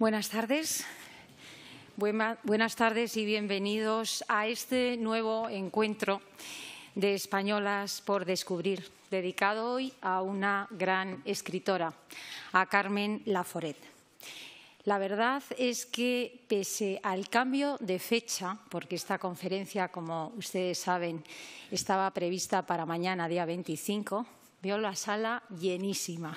Buenas tardes. Buenas tardes y bienvenidos a este nuevo encuentro de Españolas por Descubrir, dedicado hoy a una gran escritora, a Carmen Laforet. La verdad es que, pese al cambio de fecha, porque esta conferencia, como ustedes saben, estaba prevista para mañana, día 25, veo la sala llenísima.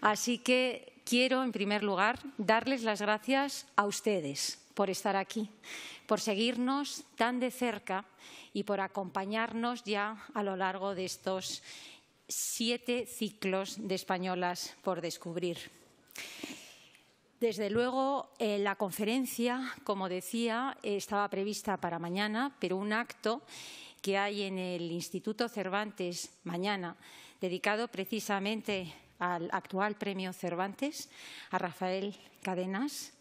Así que quiero, en primer lugar, darles las gracias a ustedes por estar aquí, por seguirnos tan de cerca y por acompañarnos ya a lo largo de estos siete ciclos de españolas por descubrir. Desde luego, eh, la conferencia, como decía, estaba prevista para mañana, pero un acto que hay en el Instituto Cervantes mañana, dedicado precisamente al actual premio Cervantes, a Rafael Cadenas,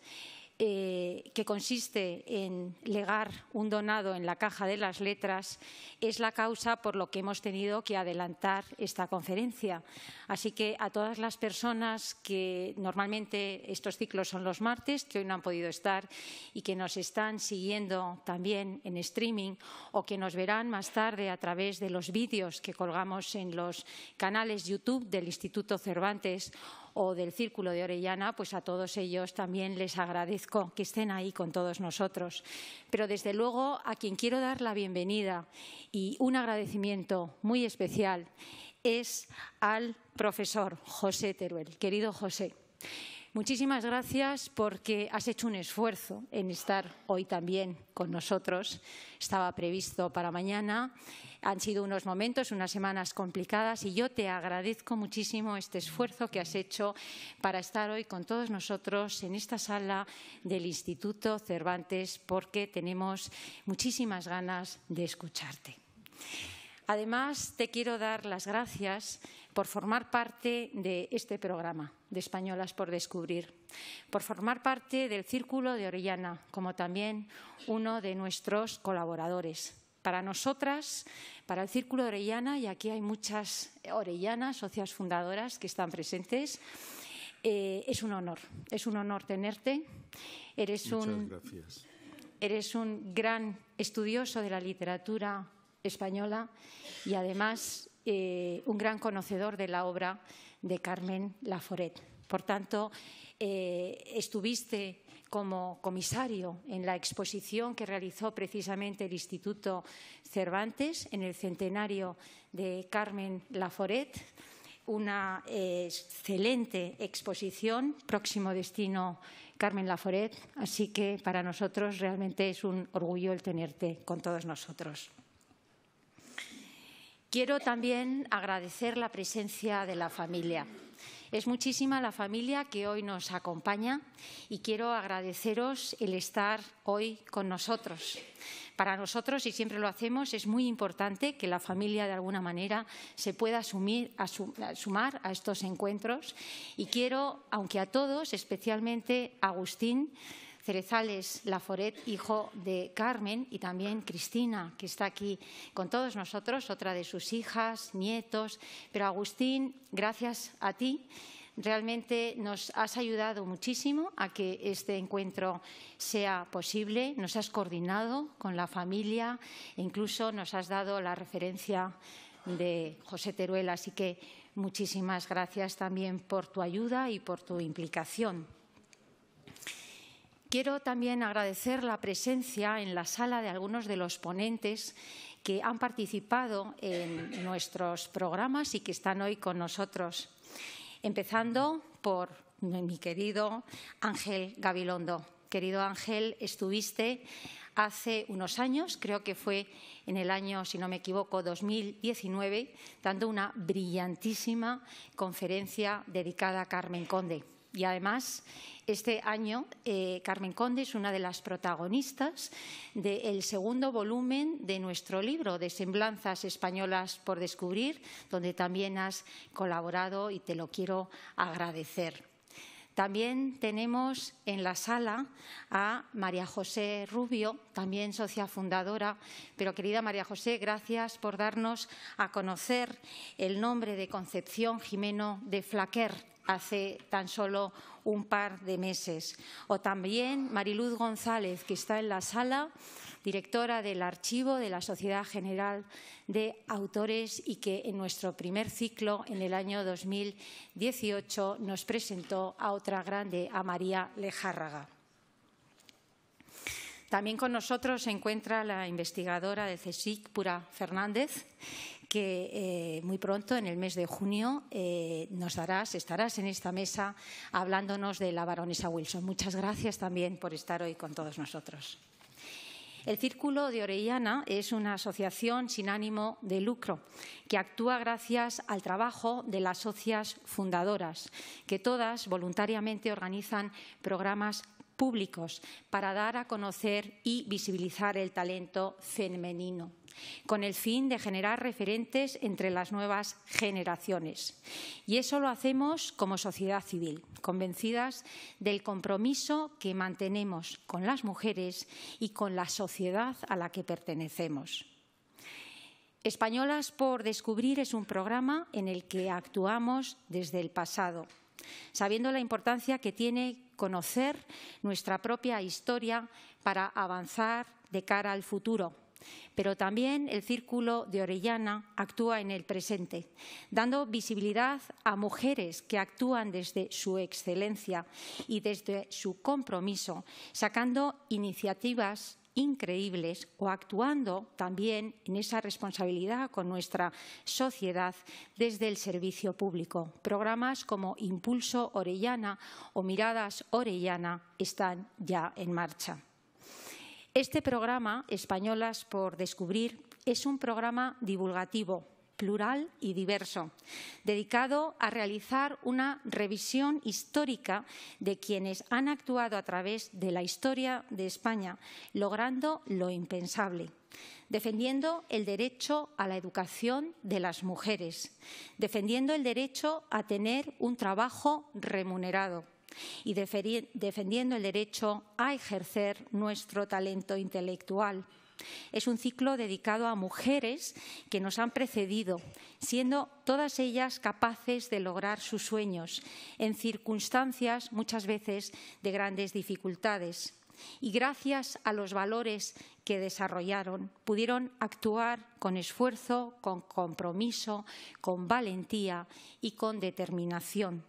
eh, que consiste en legar un donado en la caja de las letras, es la causa por lo que hemos tenido que adelantar esta conferencia. Así que a todas las personas que normalmente estos ciclos son los martes, que hoy no han podido estar y que nos están siguiendo también en streaming o que nos verán más tarde a través de los vídeos que colgamos en los canales YouTube del Instituto Cervantes o del Círculo de Orellana, pues a todos ellos también les agradezco que estén ahí con todos nosotros. Pero desde luego a quien quiero dar la bienvenida y un agradecimiento muy especial es al profesor José Teruel. Querido José, Muchísimas gracias porque has hecho un esfuerzo en estar hoy también con nosotros. Estaba previsto para mañana. Han sido unos momentos, unas semanas complicadas y yo te agradezco muchísimo este esfuerzo que has hecho para estar hoy con todos nosotros en esta sala del Instituto Cervantes porque tenemos muchísimas ganas de escucharte. Además, te quiero dar las gracias por formar parte de este programa de Españolas por Descubrir, por formar parte del Círculo de Orellana, como también uno de nuestros colaboradores. Para nosotras, para el Círculo de Orellana, y aquí hay muchas orellanas, socias fundadoras que están presentes, eh, es un honor, es un honor tenerte. Eres un, eres un gran estudioso de la literatura española y además eh, un gran conocedor de la obra de Carmen Laforet. Por tanto, eh, estuviste como comisario en la exposición que realizó precisamente el Instituto Cervantes en el centenario de Carmen Laforet, una eh, excelente exposición, próximo destino Carmen Laforet, así que para nosotros realmente es un orgullo el tenerte con todos nosotros. Quiero también agradecer la presencia de la familia. Es muchísima la familia que hoy nos acompaña y quiero agradeceros el estar hoy con nosotros. Para nosotros, y siempre lo hacemos, es muy importante que la familia de alguna manera se pueda sumar a estos encuentros. Y quiero, aunque a todos, especialmente a Agustín, Cerezales Laforet, hijo de Carmen, y también Cristina, que está aquí con todos nosotros, otra de sus hijas, nietos. Pero Agustín, gracias a ti, realmente nos has ayudado muchísimo a que este encuentro sea posible. Nos has coordinado con la familia incluso nos has dado la referencia de José Teruel. Así que muchísimas gracias también por tu ayuda y por tu implicación. Quiero también agradecer la presencia en la sala de algunos de los ponentes que han participado en nuestros programas y que están hoy con nosotros, empezando por mi querido Ángel Gabilondo. Querido Ángel, estuviste hace unos años, creo que fue en el año, si no me equivoco, 2019, dando una brillantísima conferencia dedicada a Carmen Conde. Y además este año, eh, Carmen Conde es una de las protagonistas del segundo volumen de nuestro libro de Semblanzas Españolas por Descubrir, donde también has colaborado y te lo quiero agradecer. También tenemos en la sala a María José Rubio, también socia fundadora. Pero, querida María José, gracias por darnos a conocer el nombre de Concepción Jimeno de Flaquer hace tan solo un par de meses. O también Mariluz González, que está en la sala, directora del archivo de la Sociedad General de Autores y que en nuestro primer ciclo, en el año 2018, nos presentó a otra grande, a María Lejárraga. También con nosotros se encuentra la investigadora del CSIC, Pura Fernández, que eh, muy pronto, en el mes de junio, eh, nos darás, estarás en esta mesa hablándonos de la baronesa Wilson. Muchas gracias también por estar hoy con todos nosotros. El Círculo de Orellana es una asociación sin ánimo de lucro que actúa gracias al trabajo de las socias fundadoras, que todas voluntariamente organizan programas públicos para dar a conocer y visibilizar el talento femenino, con el fin de generar referentes entre las nuevas generaciones. Y eso lo hacemos como sociedad civil, convencidas del compromiso que mantenemos con las mujeres y con la sociedad a la que pertenecemos. Españolas por Descubrir es un programa en el que actuamos desde el pasado sabiendo la importancia que tiene conocer nuestra propia historia para avanzar de cara al futuro. Pero también el Círculo de Orellana actúa en el presente, dando visibilidad a mujeres que actúan desde su excelencia y desde su compromiso, sacando iniciativas increíbles o actuando también en esa responsabilidad con nuestra sociedad desde el servicio público. Programas como Impulso Orellana o Miradas Orellana están ya en marcha. Este programa, Españolas por Descubrir, es un programa divulgativo plural y diverso, dedicado a realizar una revisión histórica de quienes han actuado a través de la historia de España, logrando lo impensable defendiendo el derecho a la educación de las mujeres, defendiendo el derecho a tener un trabajo remunerado y defendiendo el derecho a ejercer nuestro talento intelectual es un ciclo dedicado a mujeres que nos han precedido, siendo todas ellas capaces de lograr sus sueños en circunstancias muchas veces de grandes dificultades. Y gracias a los valores que desarrollaron, pudieron actuar con esfuerzo, con compromiso, con valentía y con determinación.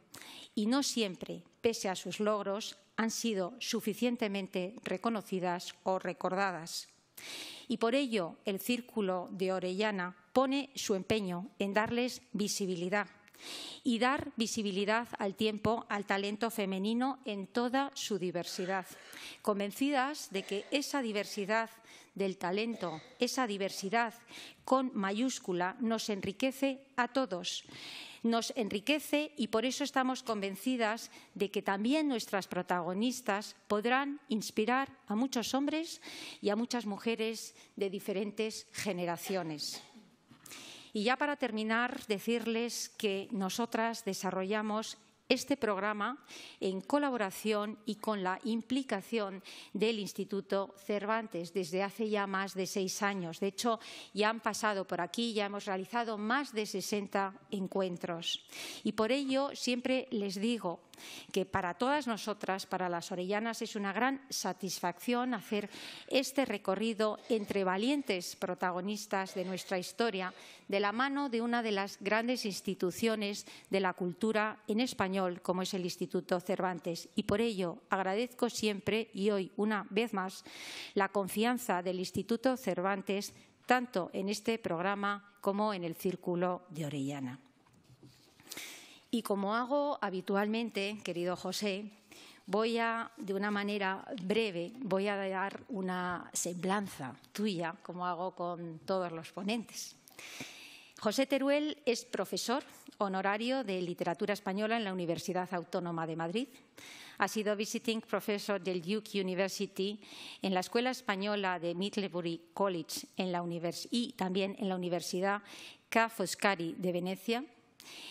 Y no siempre, pese a sus logros, han sido suficientemente reconocidas o recordadas. Y por ello el Círculo de Orellana pone su empeño en darles visibilidad y dar visibilidad al tiempo, al talento femenino en toda su diversidad, convencidas de que esa diversidad del talento, esa diversidad con mayúscula, nos enriquece a todos nos enriquece y por eso estamos convencidas de que también nuestras protagonistas podrán inspirar a muchos hombres y a muchas mujeres de diferentes generaciones. Y ya para terminar, decirles que nosotras desarrollamos este programa en colaboración y con la implicación del Instituto Cervantes desde hace ya más de seis años. De hecho, ya han pasado por aquí, ya hemos realizado más de 60 encuentros. Y por ello siempre les digo que para todas nosotras, para las orellanas, es una gran satisfacción hacer este recorrido entre valientes protagonistas de nuestra historia, de la mano de una de las grandes instituciones de la cultura en español, como es el Instituto Cervantes. Y por ello agradezco siempre, y hoy una vez más, la confianza del Instituto Cervantes tanto en este programa como en el Círculo de Orellana. Y como hago habitualmente, querido José, voy a, de una manera breve, voy a dar una semblanza tuya, como hago con todos los ponentes. José Teruel es profesor honorario de literatura española en la Universidad Autónoma de Madrid. Ha sido visiting professor del Duke University en la Escuela Española de Middlebury College en la y también en la Universidad Ca' Foscari de Venecia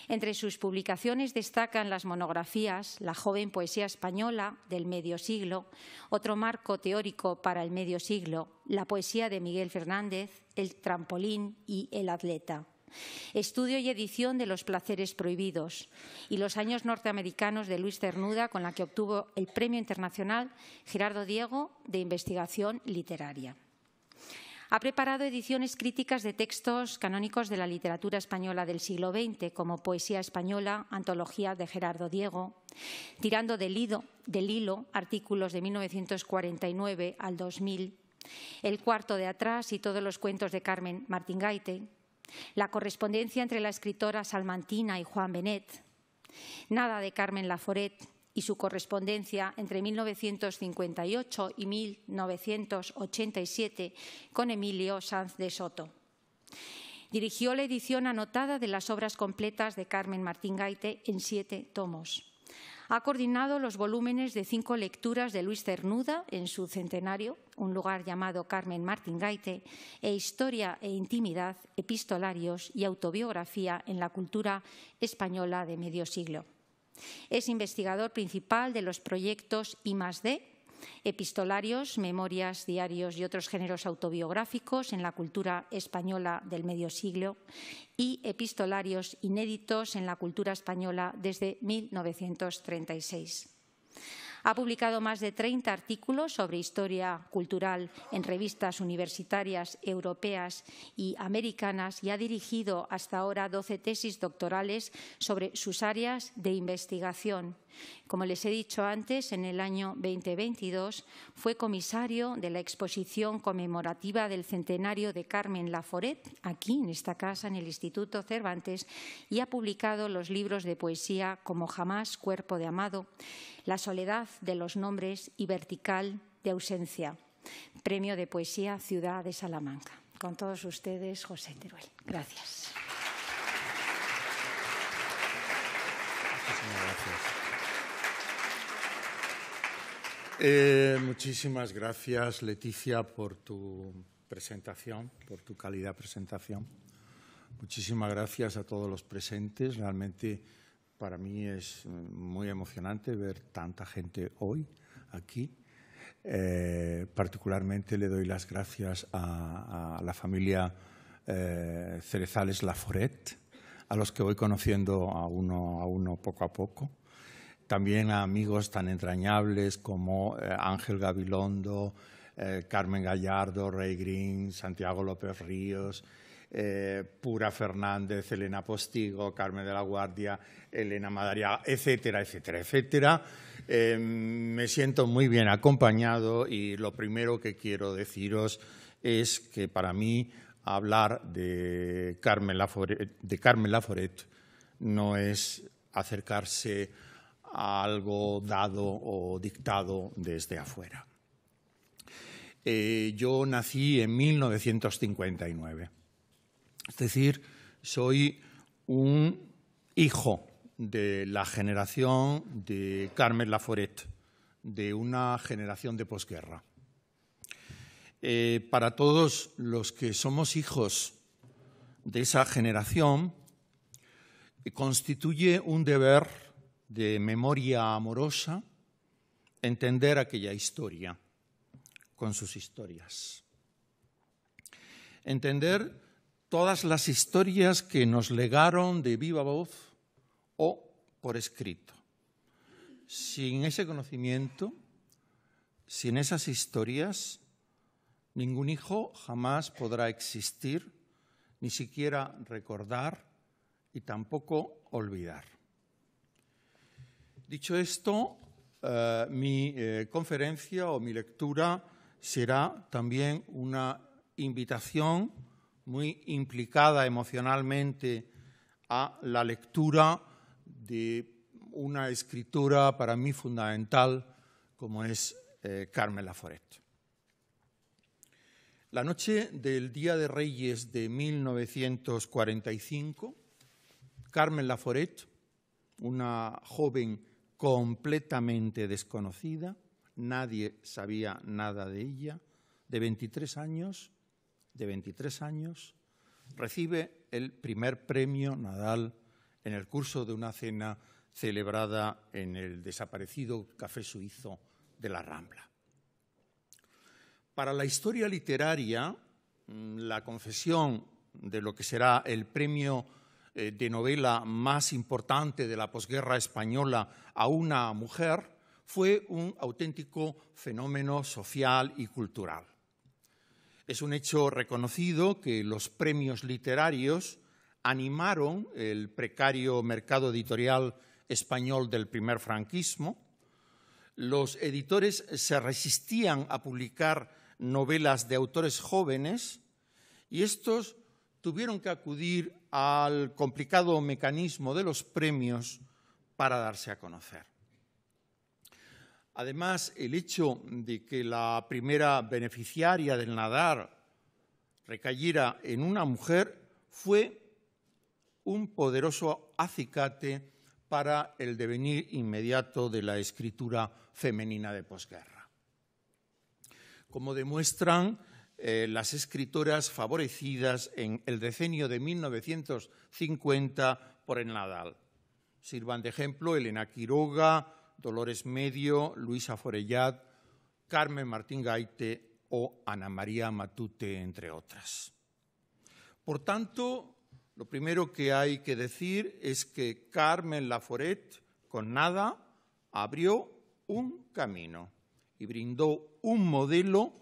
entre sus publicaciones destacan las monografías La joven poesía española del medio siglo, otro marco teórico para el medio siglo, la poesía de Miguel Fernández, El trampolín y El atleta. Estudio y edición de Los placeres prohibidos y Los años norteamericanos de Luis Cernuda, con la que obtuvo el Premio Internacional Gerardo Diego de Investigación Literaria. Ha preparado ediciones críticas de textos canónicos de la literatura española del siglo XX, como Poesía Española, Antología de Gerardo Diego, tirando del hilo, artículos de 1949 al 2000, El cuarto de atrás y todos los cuentos de Carmen Martín Gaite, la correspondencia entre la escritora salmantina y Juan Benet, Nada de Carmen Laforet, y su correspondencia entre 1958 y 1987 con Emilio Sanz de Soto. Dirigió la edición anotada de las obras completas de Carmen Martín Gaite en siete tomos. Ha coordinado los volúmenes de cinco lecturas de Luis Cernuda en su centenario, un lugar llamado Carmen Martín Gaite, e Historia e Intimidad, Epistolarios y Autobiografía en la Cultura Española de Medio Siglo. Es investigador principal de los proyectos I+D, epistolarios, memorias, diarios y otros géneros autobiográficos en la cultura española del medio siglo y epistolarios inéditos en la cultura española desde 1936. Ha publicado más de 30 artículos sobre historia cultural en revistas universitarias europeas y americanas y ha dirigido hasta ahora 12 tesis doctorales sobre sus áreas de investigación. Como les he dicho antes, en el año 2022 fue comisario de la exposición conmemorativa del centenario de Carmen Laforet, aquí en esta casa, en el Instituto Cervantes, y ha publicado los libros de poesía como Jamás, Cuerpo de Amado, La soledad de los nombres y Vertical de ausencia. Premio de Poesía Ciudad de Salamanca. Con todos ustedes, José Teruel. Gracias. Eh, muchísimas gracias, Leticia, por tu presentación, por tu calidad presentación. Muchísimas gracias a todos los presentes. Realmente para mí es muy emocionante ver tanta gente hoy aquí. Eh, particularmente le doy las gracias a, la familia eh, Cerezales Laforet, a los que voy conociendo a uno a uno poco a poco también a amigos tan entrañables como eh, Ángel Gabilondo, eh, Carmen Gallardo, Rey Green, Santiago López Ríos, eh, Pura Fernández, Elena Postigo, Carmen de la Guardia, Elena Madariaga, etcétera, etcétera, etcétera. me siento muy bien acompañado y lo primero que quiero deciros es que para mí hablar de Carmen de Carmen Laforet no es acercarse algo dado o dictado desde afuera. Eh, yo nací en 1959, es decir, soy un hijo de la generación de Carmen Laforet, de una generación de posguerra. Eh, para todos los que somos hijos de esa generación, constituye un deber de memoria amorosa, entender aquella historia con sus historias. Entender todas las historias que nos legaron de viva voz o por escrito. Sin ese conocimiento, sin esas historias, ningún hijo jamás podrá existir, ni siquiera recordar y tampoco olvidar. Dicho esto, eh, mi eh, conferencia o mi lectura será también una invitación muy implicada emocionalmente a la lectura de una escritura para mí fundamental como es eh, Carmen Laforet. La noche del Día de Reyes de 1945, Carmen Laforet, una joven completamente desconocida, nadie sabía nada de ella, de 23 años, de 23 años, recibe el primer premio Nadal en el curso de una cena celebrada en el desaparecido Café Suizo de la Rambla. Para la historia literaria, mm, la confesión de lo que será el premio eh, de novela más importante de la posguerra española a una mujer, fue un auténtico fenómeno social y cultural. Es un hecho reconocido que los premios literarios animaron el precario mercado editorial español del primer franquismo. Los editores se resistían a publicar novelas de autores jóvenes y estos tuvieron que acudir al complicado mecanismo de los premios para darse a conocer. Además, el hecho de que la primera beneficiaria del nadar recayera en una mujer fue un poderoso acicate para el devenir inmediato de la escritura femenina de posguerra. Como demuestran eh, las escritoras favorecidas en el decenio de 1950 por el Nadal. Sirvan de ejemplo Elena Quiroga, Dolores Medio, Luisa Forellat, Carmen Martín Gaite o Ana María Matute, entre otras. Por tanto, lo primero que hay que decir es que Carmen Laforet, con nada, abrió un camino y brindó un modelo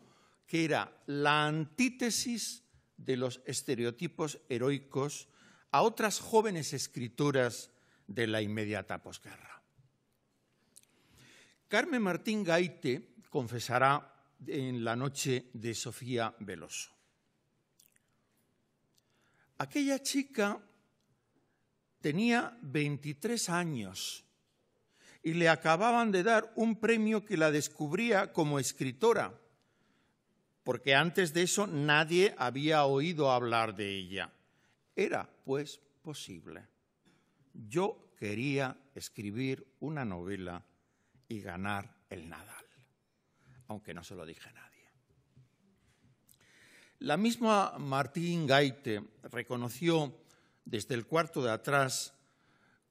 que era la antítesis de los estereotipos heroicos a otras jóvenes escritoras de la inmediata posguerra. Carmen Martín Gaite confesará en la noche de Sofía Veloso. Aquella chica tenía 23 años y le acababan de dar un premio que la descubría como escritora porque antes de eso nadie había oído hablar de ella. Era, pues, posible. Yo quería escribir una novela y ganar el Nadal, aunque no se lo dije a nadie. La misma Martín Gaite reconoció desde el cuarto de atrás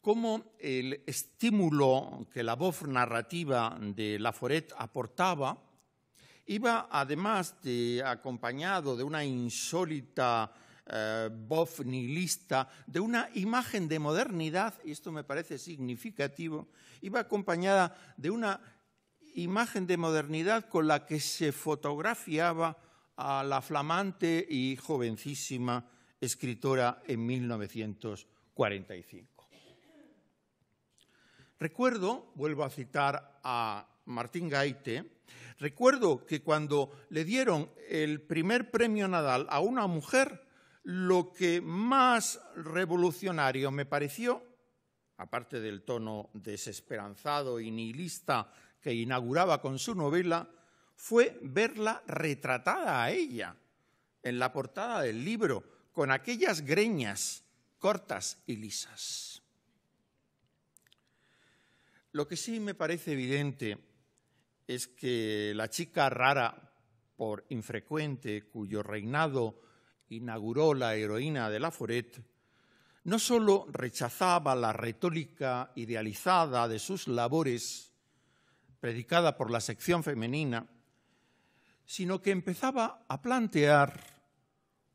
cómo el estímulo que la voz narrativa de Laforet aportaba Iba además de, acompañado de una insólita eh, de una imagen de modernidad, y esto me parece significativo, iba acompañada de una imagen de modernidad con la que se fotografiaba a la flamante y jovencísima escritora en 1945. Recuerdo, vuelvo a citar a Martín Gaite, Recuerdo que cuando le dieron el primer premio Nadal a una mujer, lo que más revolucionario me pareció, aparte del tono desesperanzado y nihilista que inauguraba con su novela, fue verla retratada a ella en la portada del libro, con aquellas greñas cortas y lisas. Lo que sí me parece evidente es que la chica rara por infrecuente cuyo reinado inauguró la heroína de Laforet, no sólo rechazaba la retórica idealizada de sus labores, predicada por la sección femenina, sino que empezaba a plantear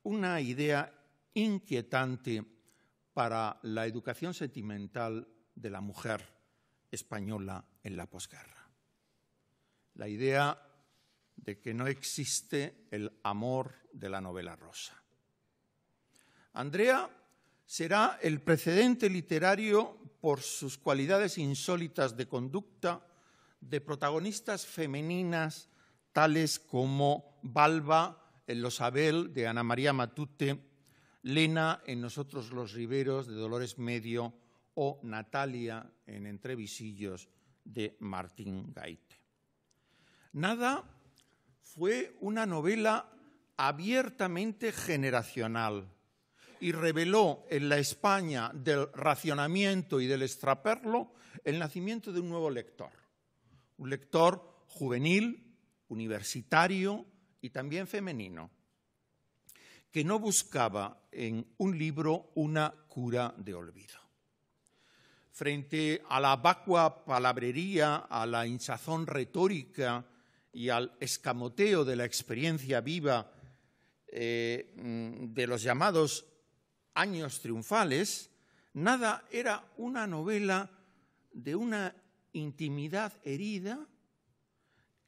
una idea inquietante para la educación sentimental de la mujer española en la posguerra la idea de que no existe el amor de la novela rosa. Andrea será el precedente literario por sus cualidades insólitas de conducta de protagonistas femeninas tales como Balba en Los Abel de Ana María Matute, Lena en Nosotros los Riveros de Dolores Medio o Natalia en Entrevisillos de Martín Gaite. Nada fue una novela abiertamente generacional y reveló en la España del racionamiento y del extraperlo el nacimiento de un nuevo lector, un lector juvenil, universitario y también femenino, que no buscaba en un libro una cura de olvido. Frente a la vacua palabrería, a la hinchazón retórica y al escamoteo de la experiencia viva eh, mm, de los llamados años triunfales, nada era una novela de una intimidad herida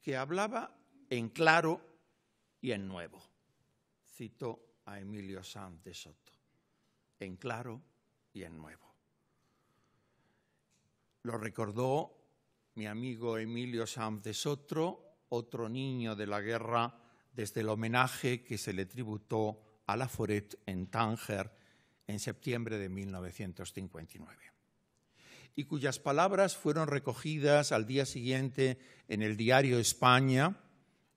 que hablaba en claro y en nuevo. Cito a Emilio Sanz de Soto, en claro y en nuevo. Lo recordó mi amigo Emilio Sanz de Soto, otro niño de la guerra, desde el homenaje que se le tributó a la Foret en Tánger en septiembre de 1959 y cuyas palabras fueron recogidas al día siguiente en el diario España,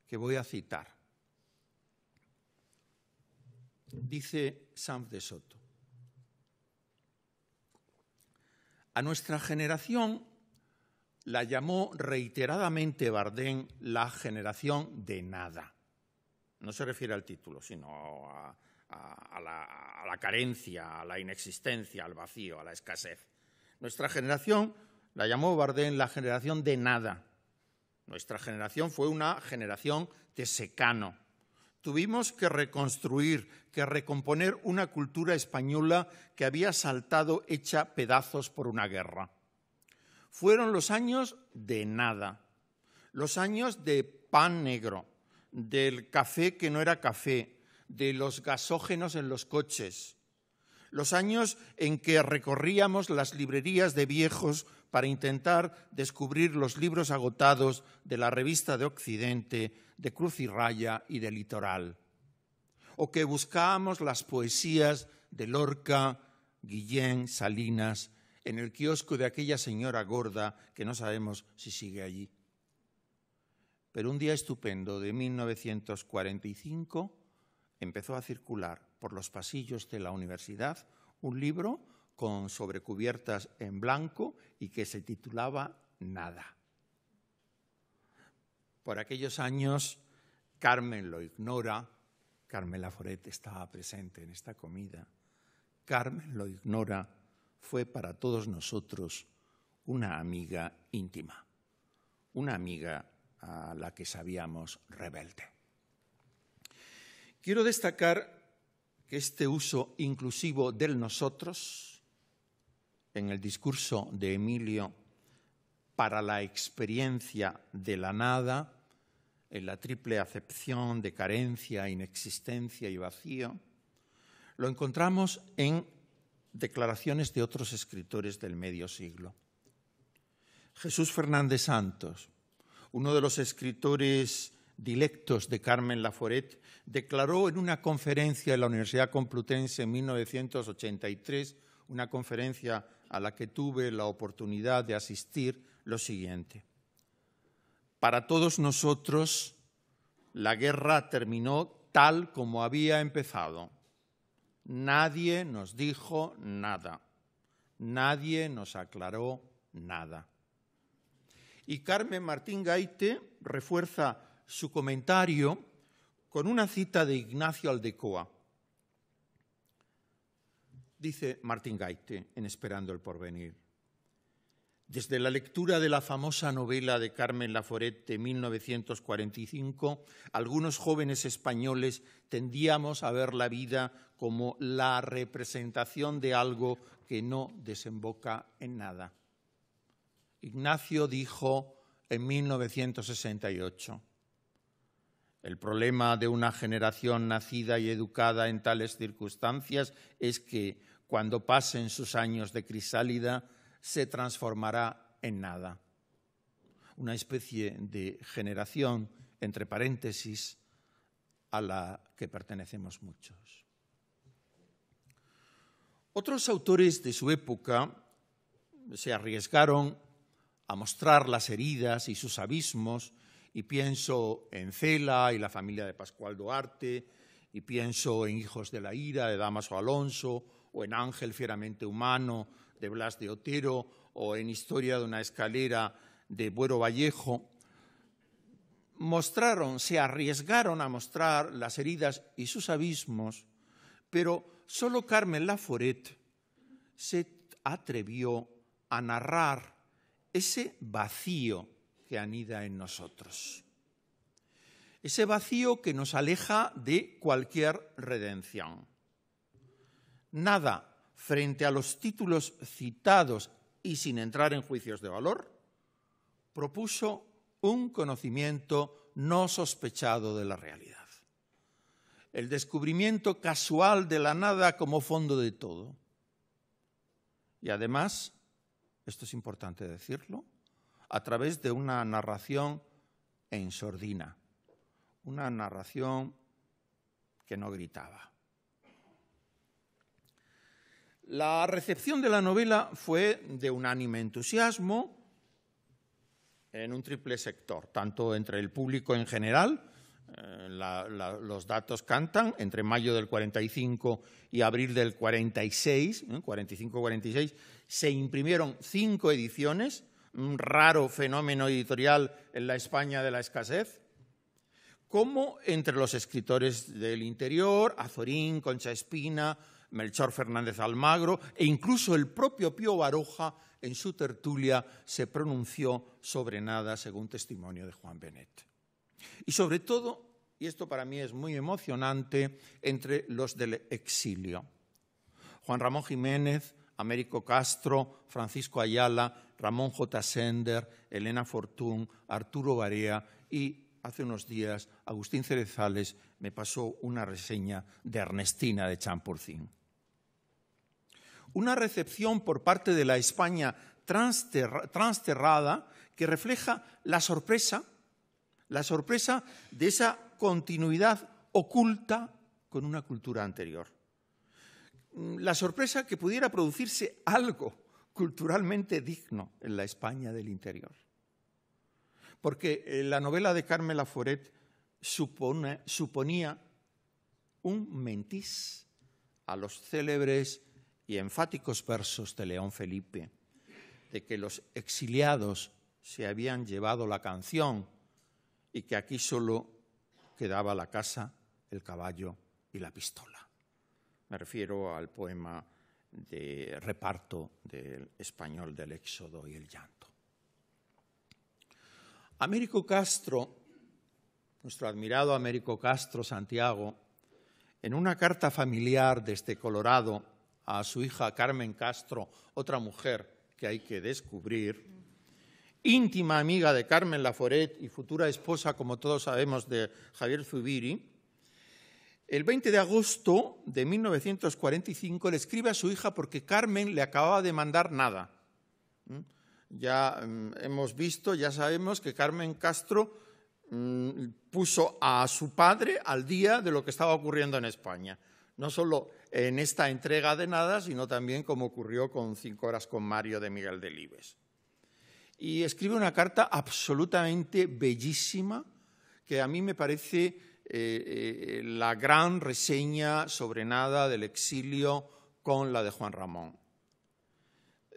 que voy a citar. Dice Sanz de Soto. A nuestra generación la llamó reiteradamente Bardén la generación de nada. No se refiere al título, sino a, la, carencia, a la inexistencia, al vacío, a la escasez. Nuestra generación la llamó Bardén la generación de nada. Nuestra generación fue una generación de secano. Tuvimos que reconstruir, que recomponer una cultura española que había saltado hecha pedazos por una guerra fueron los años de nada, los años de pan negro, del café que no era café, de los gasógenos en los coches, los años en que recorríamos las librerías de viejos para intentar descubrir los libros agotados de la revista de Occidente, de Cruz y Raya y de Litoral, o que buscábamos las poesías de Lorca, Guillén, Salinas en el kiosco de aquella señora gorda que no sabemos si sigue allí. Pero un día estupendo de 1945 empezó a circular por los pasillos de la universidad un libro con sobrecubiertas en blanco y que se titulaba Nada. Por aquellos años, Carmen lo ignora, Carmen Laforet estaba presente en esta comida, Carmen lo ignora fue para todos nosotros una amiga íntima, una amiga a la que sabíamos rebelde. Quiero destacar que este uso inclusivo del nosotros en el discurso de Emilio para la experiencia de la nada, en la triple acepción de carencia, inexistencia y vacío, lo encontramos en declaraciones de otros escritores del medio siglo. Jesús Fernández Santos, uno de los escritores dilectos de Carmen Laforet, declaró en una conferencia en la Universidad Complutense en 1983, una conferencia a la que tuve la oportunidad de asistir, lo siguiente. Para todos nosotros, la guerra terminó tal como había empezado, Nadie nos dijo nada, nadie nos aclaró nada. Y Carmen Martín Gaite refuerza su comentario con una cita de Ignacio Aldecoa. Dice Martín Gaite en Esperando el Porvenir. Desde la lectura de la famosa novela de Carmen Laforet de 1945, algunos jóvenes españoles tendíamos a ver la vida como la representación de algo que no desemboca en nada. Ignacio dijo en 1968, el problema de una generación nacida y educada en tales circunstancias es que cuando pasen sus años de crisálida se transformará en nada. Una especie de generación, entre paréntesis, a la que pertenecemos muchos. Otros autores de su época se arriesgaron a mostrar las heridas y sus abismos, y pienso en Cela y la familia de Pascual Duarte, y pienso en Hijos de la Ira de Damaso Alonso, o en Ángel fieramente humano de Blas de Otero, o en Historia de una escalera de Buero Vallejo, mostraron, se arriesgaron a mostrar las heridas y sus abismos, pero solo Carmen Laforet se atrevió a narrar ese vacío que anida en nosotros. ese vacío que nos aleja de cualquier redención. Nada frente a los títulos citados y sin entrar en juicios de valor, propuso un conocimiento no sospechado de la realidad. El descubrimiento casual de la nada como fondo de todo. Y además, esto es importante decirlo, a través de una narración en sordina, una narración que no gritaba. La recepción de la novela fue de unánime entusiasmo en un triple sector, tanto entre el público en general, eh, los datos cantan, entre mayo del 45 y abril del 46, 45-46, ¿eh? se imprimieron cinco ediciones, un raro fenómeno editorial en la España de la escasez, como entre los escritores del interior, Azorín, Concha Espina, Melchor Fernández Almagro e incluso el propio Pío Baroja en su tertulia se pronunció sobre nada según testimonio de Juan Benet. Y sobre todo, y esto para mí es muy emocionante, entre los del exilio. Juan Ramón Jiménez, Américo Castro, Francisco Ayala, Ramón J. Sender, Elena Fortún, Arturo Barea y hace unos días Agustín Cerezales me pasó una reseña de Ernestina de Champurcín una recepción por parte de la España transterrada que refleja la sorpresa, la sorpresa de esa continuidad oculta con una cultura anterior. La sorpresa que pudiera producirse algo culturalmente digno en la España del interior. Porque eh, la novela de Carmen Laforet suponía un mentís a los célebres y enfáticos versos de León Felipe, de que los exiliados se habían llevado la canción y que aquí solo quedaba la casa, el caballo y la pistola. Me refiero al poema de reparto del español del éxodo y el llanto. Américo Castro, nuestro admirado Américo Castro Santiago, en una carta familiar desde Colorado a su hija Carmen Castro, otra mujer que hay que descubrir, íntima amiga de Carmen Laforet y futura esposa, como todos sabemos, de Javier Zubiri, el 20 de agosto de 1945 le escribe a su hija porque Carmen le acababa de mandar nada. Ya mm, hemos visto, ya sabemos que Carmen Castro mm, puso a su padre al día de lo que estaba ocurriendo en España. No solo en esta entrega de nada, sino también como ocurrió con Cinco Horas con Mario de Miguel Delibes. Y escribe una carta absolutamente bellísima que a mí me parece eh, eh, la gran reseña sobre nada del exilio con la de Juan Ramón.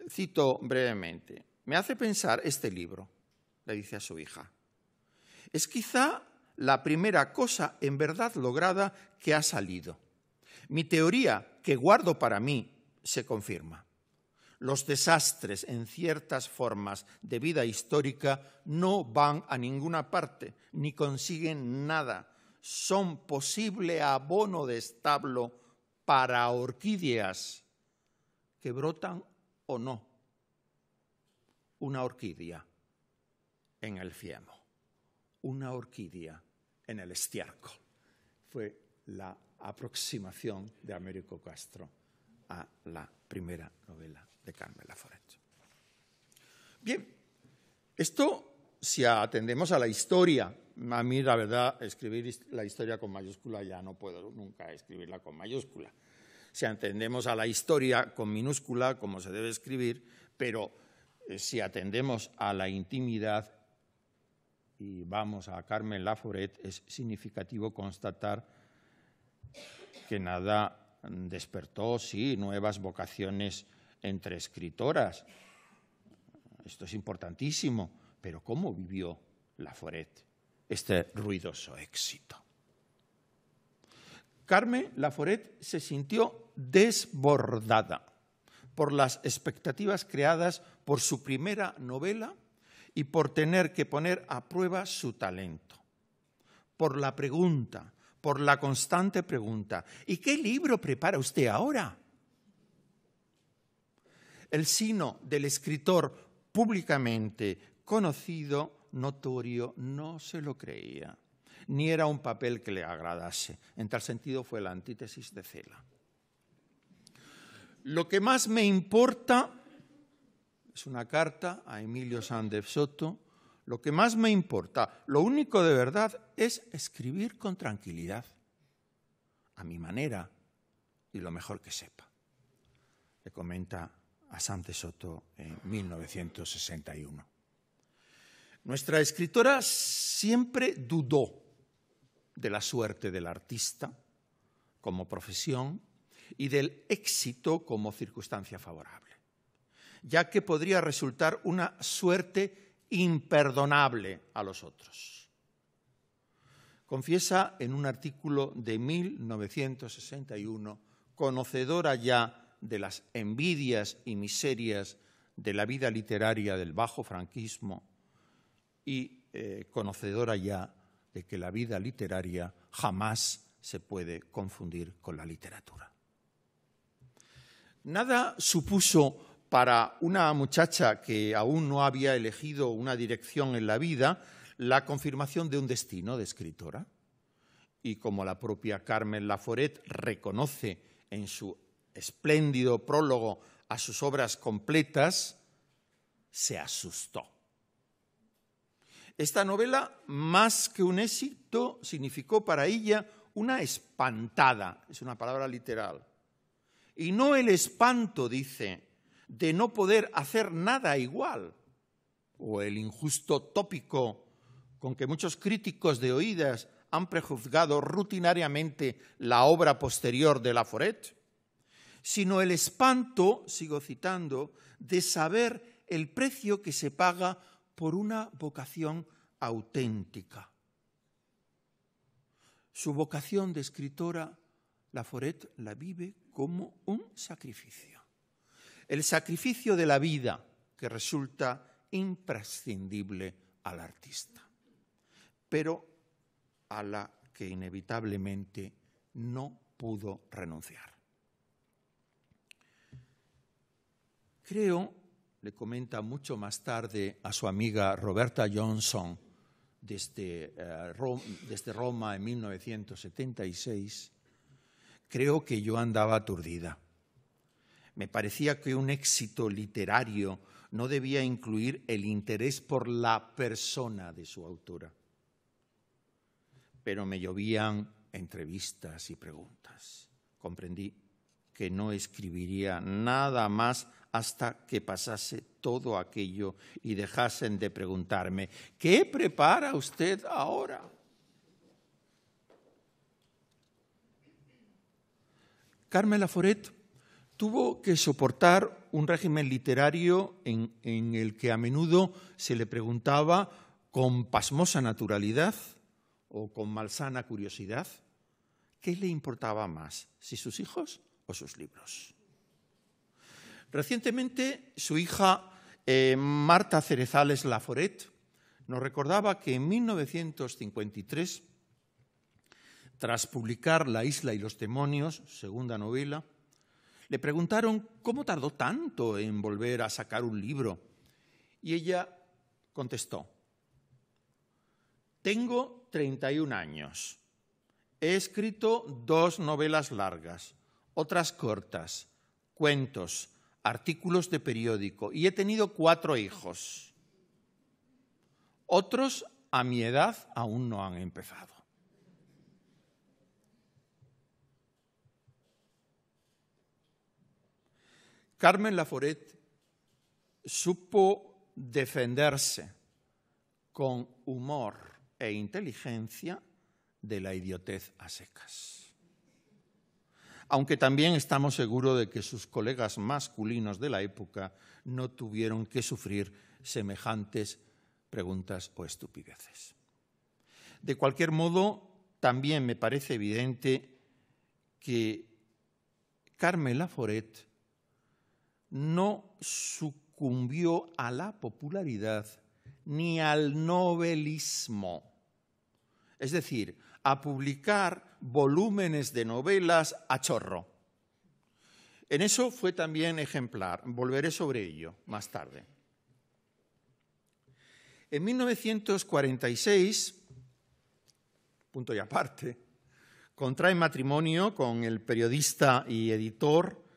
Cito brevemente. Me hace pensar este libro, le dice a su hija. Es quizá la primera cosa en verdad lograda que ha salido mi teoría, que guardo para mí, se confirma. Los desastres en ciertas formas de vida histórica no van a ninguna parte ni consiguen nada. Son posible abono de establo para orquídeas que brotan o no. Una orquídea en el fiemo, una orquídea en el estiércol. Fue la aproximación de Américo Castro a la primera novela de Carmen Laforet. Bien, esto si atendemos a la historia, a mí la verdad escribir la historia con mayúscula ya no puedo nunca escribirla con mayúscula. Si atendemos a la historia con minúscula, como se debe escribir, pero si atendemos a la intimidad y vamos a Carmen Laforet, es significativo constatar que nada despertó, sí, nuevas vocaciones entre escritoras. Esto es importantísimo, pero ¿cómo vivió Laforet este ruidoso éxito? Carmen Laforet se sintió desbordada por las expectativas creadas por su primera novela y por tener que poner a prueba su talento por la pregunta, por la constante pregunta. ¿Y qué libro prepara usted ahora? El sino del escritor públicamente conocido, notorio, no se lo creía, ni era un papel que le agradase. En tal sentido fue la antítesis de Cela. Lo que más me importa es una carta a Emilio Sández Soto, lo que más me importa, lo único de verdad es escribir con tranquilidad, a mi manera y lo mejor que sepa. Le comenta a Sánchez Soto en 1961. Nuestra escritora siempre dudó de la suerte del artista como profesión y del éxito como circunstancia favorable, ya que podría resultar una suerte imperdonable a los otros. Confiesa en un artículo de 1961, conocedora ya de las envidias y miserias de la vida literaria del bajo franquismo y eh, conocedora ya de que la vida literaria jamás se puede confundir con la literatura. Nada supuso para una muchacha que aún no había elegido una dirección en la vida, la confirmación de un destino de escritora. Y como la propia Carmen Laforet reconoce en su espléndido prólogo a sus obras completas, se asustó. Esta novela, más que un éxito, significó para ella una espantada, es una palabra literal. Y no el espanto, dice, de no poder hacer nada igual, o el injusto tópico con que muchos críticos de oídas han prejuzgado rutinariamente la obra posterior de Laforet, sino el espanto, sigo citando, de saber el precio que se paga por una vocación auténtica. Su vocación de escritora, Laforet la vive como un sacrificio el sacrificio de la vida que resulta imprescindible al artista, pero a la que inevitablemente no pudo renunciar. Creo, le comenta mucho más tarde a su amiga Roberta Johnson desde, eh, desde Roma en 1976, creo que yo andaba aturdida me parecía que un éxito literario no debía incluir el interés por la persona de su autora. Pero me llovían entrevistas y preguntas. Comprendí que no escribiría nada más hasta que pasase todo aquello y dejasen de preguntarme, ¿qué prepara usted ahora? Carmen Laforet tuvo que soportar un régimen literario en, el que a menudo se le preguntaba con pasmosa naturalidad o con malsana curiosidad qué le importaba más, si sus hijos o sus libros. Recientemente su hija eh, Marta Cerezales Laforet nos recordaba que en 1953, tras publicar La isla y los demonios, segunda novela, le preguntaron cómo tardó tanto en volver a sacar un libro. Y ella contestó, tengo 31 años. He escrito dos novelas largas, otras cortas, cuentos, artículos de periódico y he tenido cuatro hijos. Otros a mi edad aún no han empezado. Carmen Laforet supo defenderse con humor e inteligencia de la idiotez a secas. Aunque también estamos seguros de que sus colegas masculinos de la época no tuvieron que sufrir semejantes preguntas o estupideces. De cualquier modo, también me parece evidente que Carmen Laforet no sucumbió a la popularidad ni al novelismo. es decir, a publicar volúmenes de novelas a chorro. En eso fue también ejemplar, volveré sobre ello más tarde. En 1946, punto y aparte, contrae matrimonio con el periodista y editor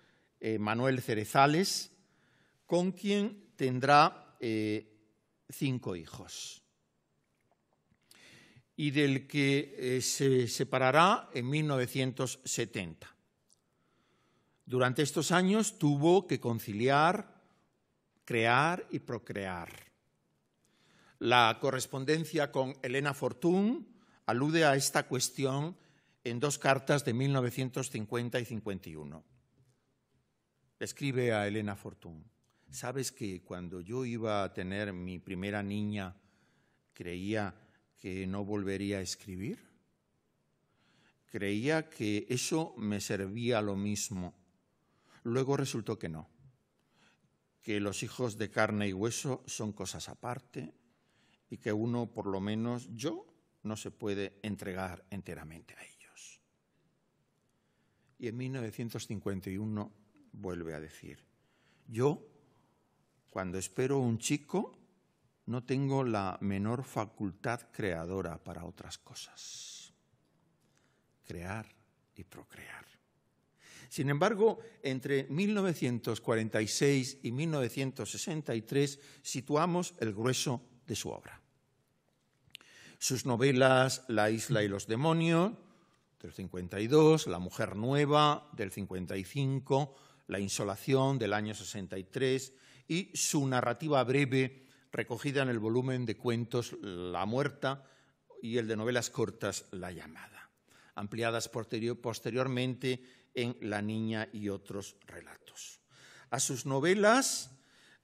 eh, Manuel Cerezales, con quien tendrá eh, cinco hijos y del que eh, se separará en 1970. Durante estos años tuvo que conciliar, crear y procrear. La correspondencia con Elena Fortún alude a esta cuestión en dos cartas de 1950 y 51. Escribe a Elena Fortún, ¿sabes que cuando yo iba a tener mi primera niña creía que no volvería a escribir? Creía que eso me servía lo mismo. Luego resultó que no, que los hijos de carne y hueso son cosas aparte y que uno, por lo menos yo, no se puede entregar enteramente a ellos. Y en 1951 vuelve a decir, yo, cuando espero un chico, no tengo la menor facultad creadora para otras cosas. Crear y procrear. Sin embargo, entre 1946 y 1963 situamos el grueso de su obra. Sus novelas La isla y los demonios, del 52, La mujer nueva, del 55, La insolación, del año 63, y su narrativa breve, recogida en el volumen de cuentos La muerta y el de novelas cortas La llamada, ampliadas posteriormente en La niña y otros relatos. A sus novelas,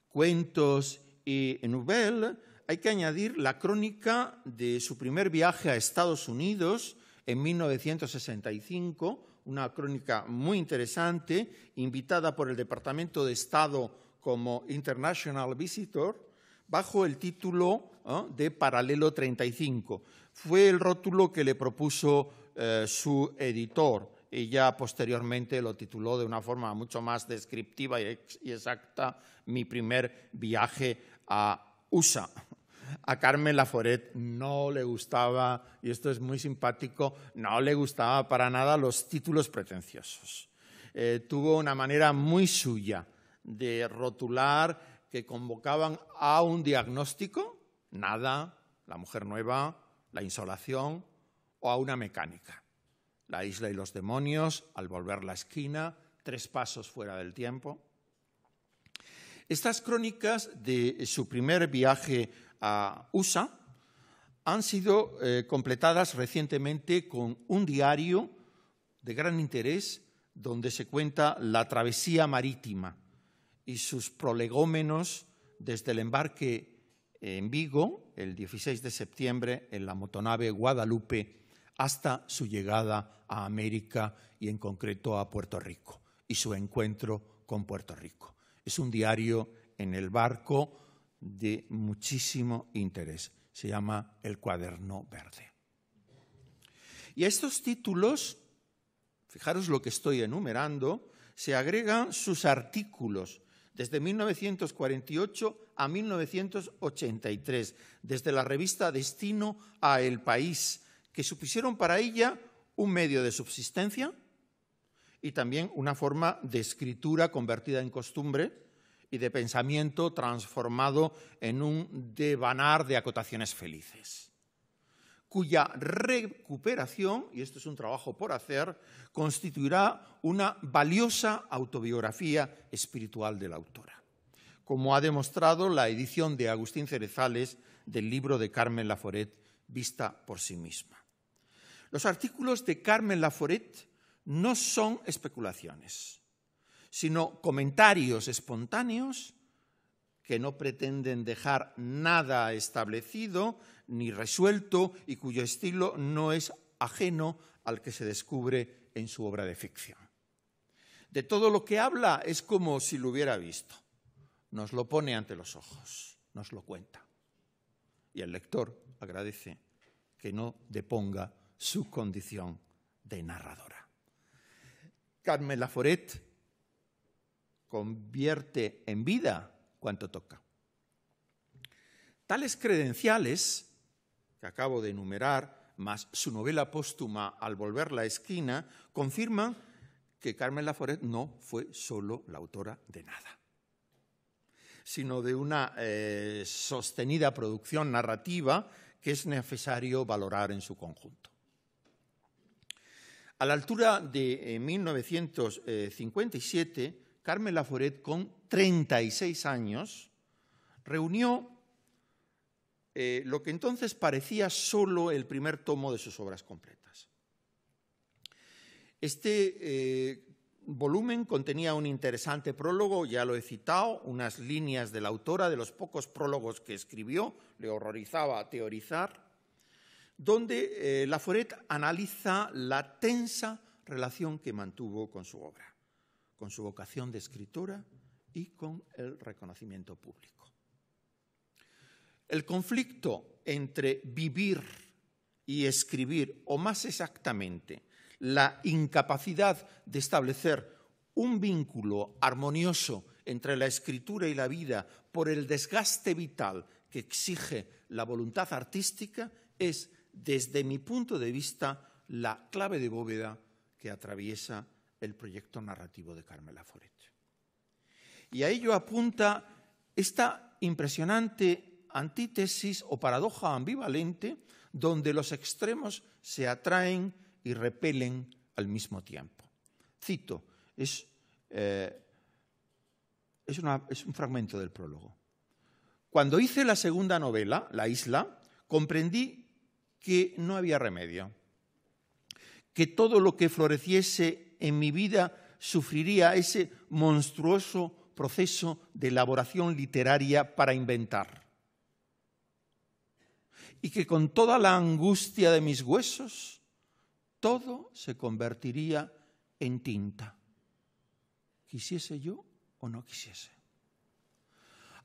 cuentos y novelas hay que añadir la crónica de su primer viaje a Estados Unidos en 1965, una crónica muy interesante, invitada por el Departamento de Estado como International Visitor, bajo el título de Paralelo 35. Fue el rótulo que le propuso eh, su editor. Ya posteriormente lo tituló de una forma mucho más descriptiva y exacta Mi primer viaje a USA a Carmen Laforet no le gustaba, y esto es muy simpático, no le gustaba para nada los títulos pretenciosos. Eh, tuvo una manera muy suya de rotular que convocaban a un diagnóstico, nada, la mujer nueva, la insolación, o a una mecánica, la isla y los demonios, al volver la esquina, tres pasos fuera del tiempo. Estas crónicas de su primer viaje a USA han sido eh, completadas recientemente con un diario de gran interés donde se cuenta la travesía marítima y sus prolegómenos desde el embarque en Vigo el 16 de septiembre en la motonave Guadalupe hasta su llegada a América y en concreto a Puerto Rico y su encuentro con Puerto Rico. Es un diario en el barco de muchísimo interés. Se llama El cuaderno verde. Y a estos títulos, fijaros lo que estoy enumerando, se agregan sus artículos desde 1948 a 1983, desde la revista Destino a El País, que supusieron para ella un medio de subsistencia y también una forma de escritura convertida en costumbre, y de pensamiento transformado en un devanar de acotaciones felices, cuya recuperación, y esto es un trabajo por hacer, constituirá una valiosa autobiografía espiritual de la autora, como ha demostrado la edición de Agustín Cerezales del libro de Carmen Laforet, vista por sí misma. Los artículos de Carmen Laforet no son especulaciones sino comentarios espontáneos que no pretenden dejar nada establecido ni resuelto y cuyo estilo no es ajeno al que se descubre en su obra de ficción. De todo lo que habla es como si lo hubiera visto. Nos lo pone ante los ojos, nos lo cuenta. Y el lector agradece que no deponga su condición de narradora. Carmen Laforet convierte en vida cuanto toca. Tales credenciales que acabo de enumerar, más su novela póstuma Al volver la esquina, confirman que Carmen Laforet no fue solo la autora de nada, sino de una eh, sostenida producción narrativa que es necesario valorar en su conjunto. A la altura de 1957, eh, Carmen Laforet, con 36 años, reunió eh, lo que entonces parecía solo el primer tomo de sus obras completas. Este eh, volumen contenía un interesante prólogo, ya lo he citado, unas líneas de la autora, de los pocos prólogos que escribió, le horrorizaba teorizar, donde eh, Laforet analiza la tensa relación que mantuvo con su obra, con su vocación de escritora y con el reconocimiento público. El conflicto entre vivir y escribir, o más exactamente, la incapacidad de establecer un vínculo armonioso entre la escritura y la vida por el desgaste vital que exige la voluntad artística es, desde mi punto de vista, la clave de bóveda que atraviesa el proyecto narrativo de Carmela Foret. Y a ello apunta esta impresionante antítesis o paradoja ambivalente donde los extremos se atraen y repelen al mismo tiempo. Cito, es, eh, es, es un fragmento del prólogo. Cuando hice la segunda novela, La isla, comprendí que no había remedio, que todo lo que floreciese en mi vida sufriría ese monstruoso proceso de elaboración literaria para inventar y que con toda la angustia de mis huesos todo se convertiría en tinta, quisiese yo o no quisiese.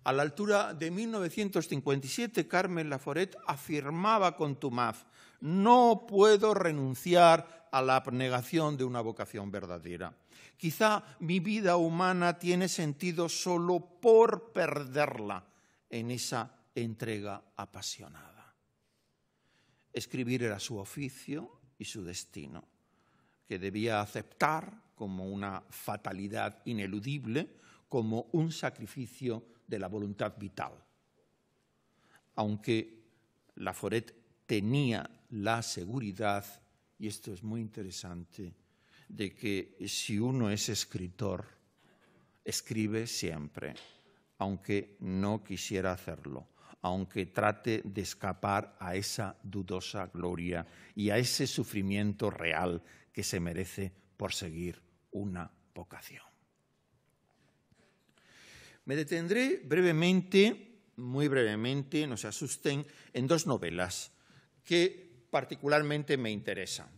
A la altura de 1957, Carmen Laforet afirmaba con Tumaz, no puedo renunciar a la abnegación de una vocación verdadera. Quizá mi vida humana tiene sentido solo por perderla en esa entrega apasionada. Escribir era su oficio y su destino, que debía aceptar como una fatalidad ineludible, como un sacrificio de la voluntad vital. Aunque Laforet tenía la seguridad, y esto es muy interesante, de que si uno es escritor, escribe siempre, aunque no quisiera hacerlo aunque trate de escapar a esa dudosa gloria y a ese sufrimiento real que se merece por seguir una vocación. Me detendré brevemente, muy brevemente, no se asusten, en dos novelas que particularmente me interesan,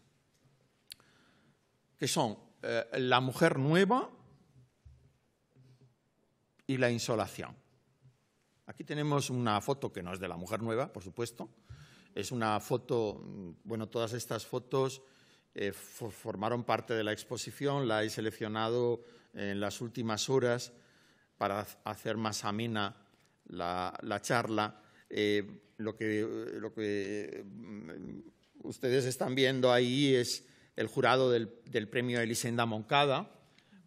que son eh, La mujer nueva y La insolación. Aquí tenemos una foto que no es de la mujer nueva, por supuesto. Es una foto, mm, bueno, todas estas fotos eh, formaron parte de la exposición, la he seleccionado en las últimas horas para hacer más amena la, charla. Eh, lo, que, mm, ustedes están viendo ahí es el jurado del, del premio Elisenda Moncada,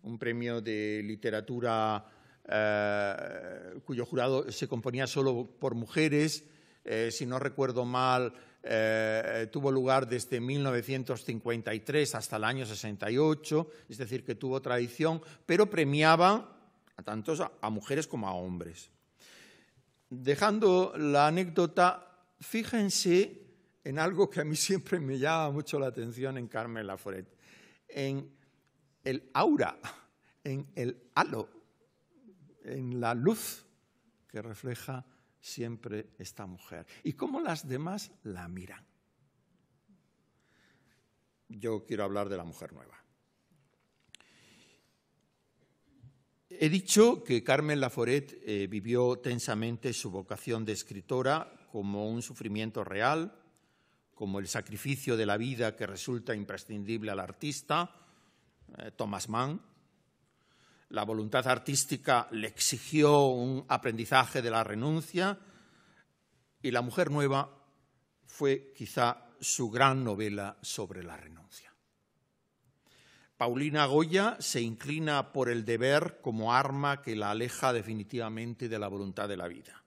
un premio de literatura eh, cuyo jurado se componía solo por mujeres. Eh, si no recuerdo mal, eh, tuvo lugar desde 1953 hasta el año 68, es decir, que tuvo tradición, pero premiaba a tantos a, mujeres como a hombres. Dejando la anécdota, fíjense en algo que a mí siempre me llama mucho la atención en Carmen Laforet, en el aura, en el halo en la luz que refleja siempre esta mujer y cómo las demás la miran. Yo quiero hablar de la mujer nueva. He dicho que Carmen Laforet eh, vivió tensamente su vocación de escritora como un sufrimiento real, como el sacrificio de la vida que resulta imprescindible al artista, eh, Thomas Mann. La voluntad artística le exigió un aprendizaje de la renuncia y La mujer nueva fue quizá su gran novela sobre la renuncia. Paulina Goya se inclina por el deber como arma que la aleja definitivamente de la voluntad de la vida.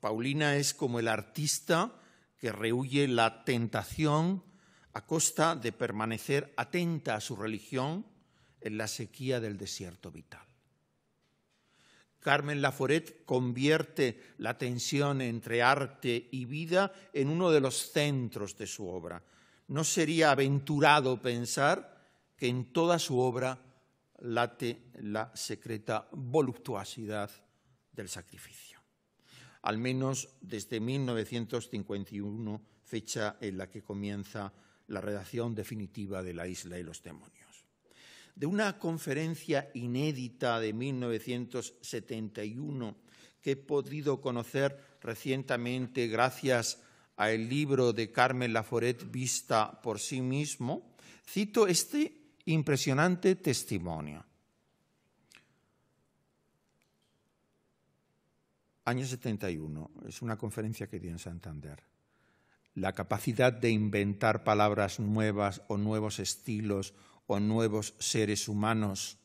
Paulina es como el artista que rehuye la tentación a costa de permanecer atenta a su religión en la sequía del desierto vital. Carmen Laforet convierte la tensión entre arte y vida en uno de los centros de su obra. No sería aventurado pensar que en toda su obra late la secreta voluptuosidad del sacrificio. Al menos desde 1951, fecha en la que comienza la redacción definitiva de La isla y los demonios. De una conferencia inédita de 1971 que he podido conocer recientemente gracias al libro de Carmen Laforet Vista por sí mismo, cito este impresionante testimonio. Año 71, es una conferencia que di en Santander. La capacidad de inventar palabras nuevas o nuevos estilos o nuevos seres humanos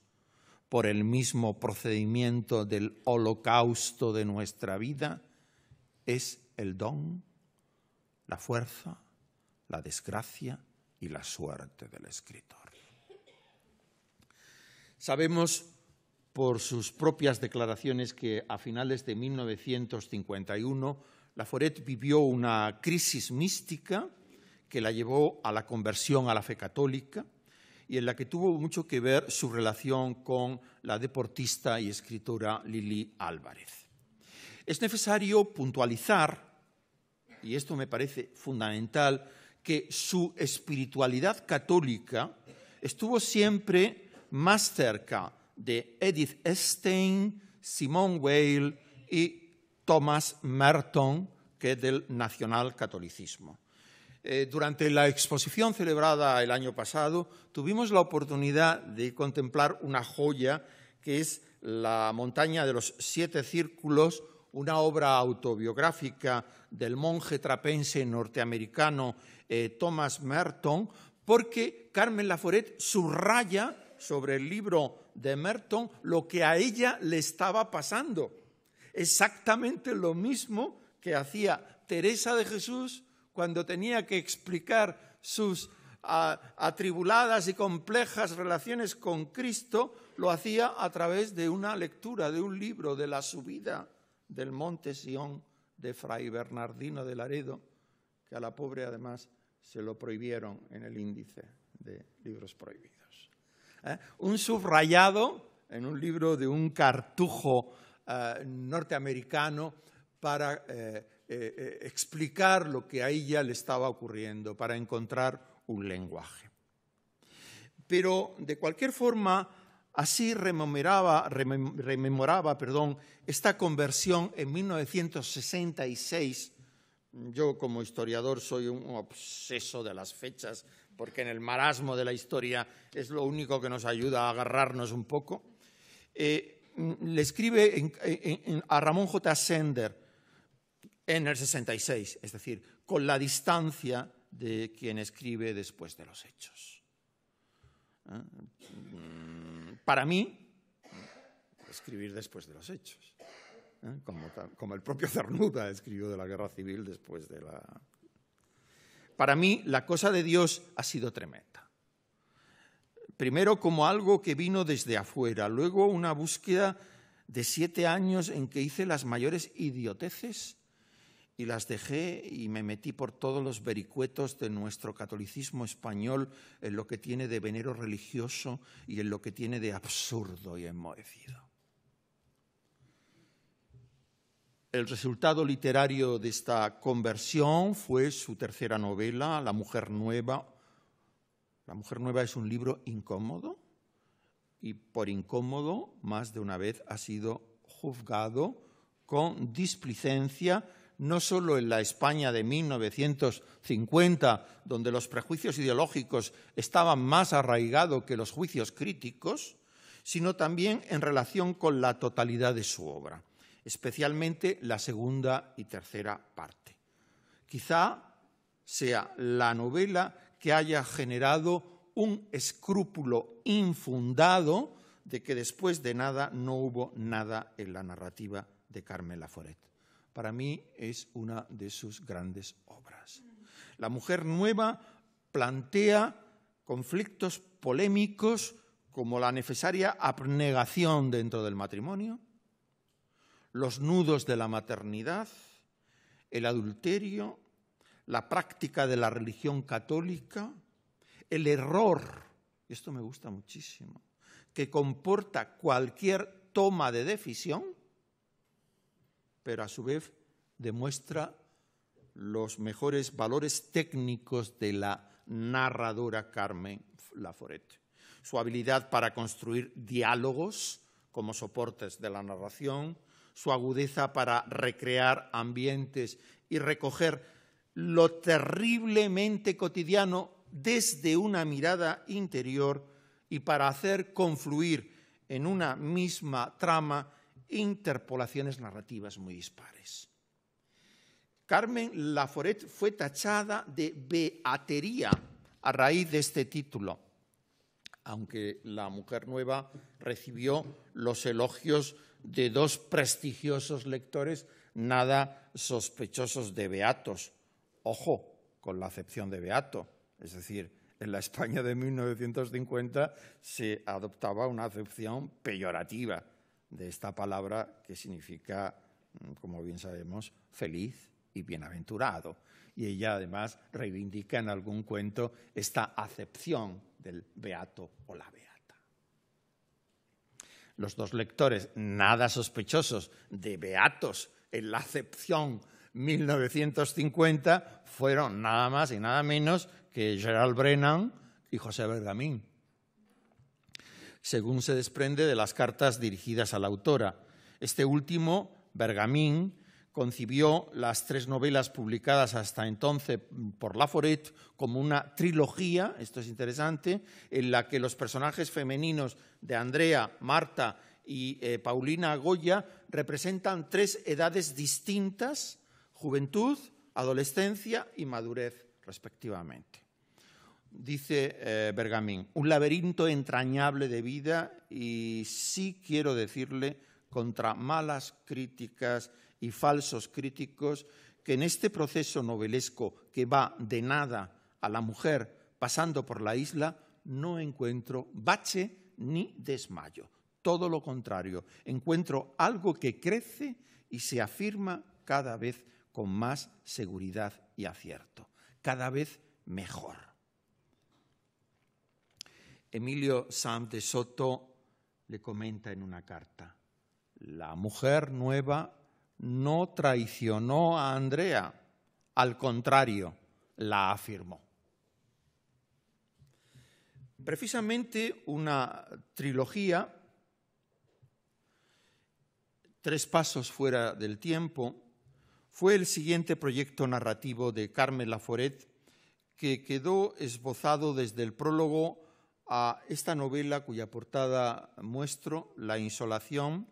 por el mismo procedimiento del holocausto de nuestra vida es el don, la fuerza, la desgracia y la suerte del escritor. Sabemos por sus propias declaraciones que a finales de 1951 Laforet vivió una crisis mística que la llevó a la conversión a la fe católica y en la que tuvo mucho que ver su relación con la deportista y escritora Lili Álvarez. Es necesario puntualizar, y esto me parece fundamental, que su espiritualidad católica estuvo siempre más cerca de Edith Stein, Simone Weil y Thomas Merton que del nacionalcatolicismo. Eh, durante la exposición celebrada el año pasado tuvimos la oportunidad de contemplar una joya que es La montaña de los siete círculos, una obra autobiográfica del monje trapense norteamericano eh, Thomas Merton, porque Carmen Laforet subraya sobre el libro de Merton lo que a ella le estaba pasando. Exactamente lo mismo que hacía Teresa de Jesús cuando tenía que explicar sus atribuladas y complejas relaciones con Cristo, lo hacía a través de una lectura de un libro de la subida del monte Sion de Fray Bernardino de Laredo, que a la pobre además se lo prohibieron en el índice de libros prohibidos. ¿Eh? un subrayado en un libro de un cartujo eh, norteamericano para eh, explicar lo que a ella le estaba ocurriendo, para encontrar un lenguaje. Pero de cualquier forma, así rememoraba, esta conversión en 1966 yo como historiador soy un obseso de las fechas porque en el marasmo de la historia es lo único que nos ayuda a agarrarnos un poco. Eh, le escribe a Ramón J. Sender en el 66, es decir, con la distancia de quien escribe después de los hechos. ¿Eh? Para mí, escribir después de los hechos, ¿eh? como, como el propio Cernuda escribió de la guerra civil después de la para mí la cosa de Dios ha sido tremenda. Primero como algo que vino desde afuera, luego una búsqueda de siete años en que hice las mayores idioteces y las dejé y me metí por todos los vericuetos de nuestro catolicismo español en lo que tiene de venero religioso y en lo que tiene de absurdo y enmohecido. El resultado literario de esta conversión fue su tercera novela, La Mujer Nueva. La Mujer Nueva es un libro incómodo y por incómodo más de una vez ha sido juzgado con displicencia, no solo en la España de 1950, donde los prejuicios ideológicos estaban más arraigados que los juicios críticos, sino también en relación con la totalidad de su obra, especialmente la segunda y tercera parte. Quizá sea la novela que haya generado un escrúpulo infundado de que después de nada no hubo nada en la narrativa de Carmen Laforet para mí es una de sus grandes obras. La mujer nueva plantea conflictos polémicos como la necesaria abnegación dentro del matrimonio, los nudos de la maternidad, el adulterio, la práctica de la religión católica, el error, esto me gusta muchísimo, que comporta cualquier toma de decisión pero a su vez demuestra los mejores valores técnicos de la narradora Carmen Laforet. Su habilidad para construir diálogos como soportes de la narración, su agudeza para recrear ambientes y recoger lo terriblemente cotidiano desde una mirada interior y para hacer confluir en una misma trama interpolaciones narrativas muy dispares. Carmen Laforet fue tachada de beatería a raíz de este título, aunque La Mujer Nueva recibió los elogios de dos prestigiosos lectores nada sospechosos de beatos. Ojo con la acepción de beato, es decir, en la España de 1950 se adoptaba una acepción peyorativa de esta palabra que significa, mm, como bien sabemos, feliz y bienaventurado. Y ella además reivindica en algún cuento esta acepción del beato o la beata. Los dos lectores, nada sospechosos de beatos en la acepción 1950, fueron nada más y nada menos que Gerald Brennan y José Bergamín según se desprende de las cartas dirigidas a la autora. Este último, Bergamín, concibió las tres novelas publicadas hasta entonces por Laforet como una trilogía, esto es interesante, en la que los personajes femeninos de Andrea, Marta y eh, Paulina Goya representan tres edades distintas, juventud, adolescencia y madurez, respectivamente. Dice eh, Bergamín, un laberinto entrañable de vida y sí quiero decirle contra malas críticas y falsos críticos que en este proceso novelesco que va de nada a la mujer pasando por la isla no encuentro bache ni desmayo. Todo lo contrario, encuentro algo que crece y se afirma cada vez con más seguridad y acierto, cada vez mejor. Emilio Sam de Soto le comenta en una carta, la mujer nueva no traicionó a Andrea, al contrario, la afirmó. Precisamente una trilogía, tres pasos fuera del tiempo, fue el siguiente proyecto narrativo de Carmen Laforet que quedó esbozado desde el prólogo a esta novela cuya portada muestro, La insolación,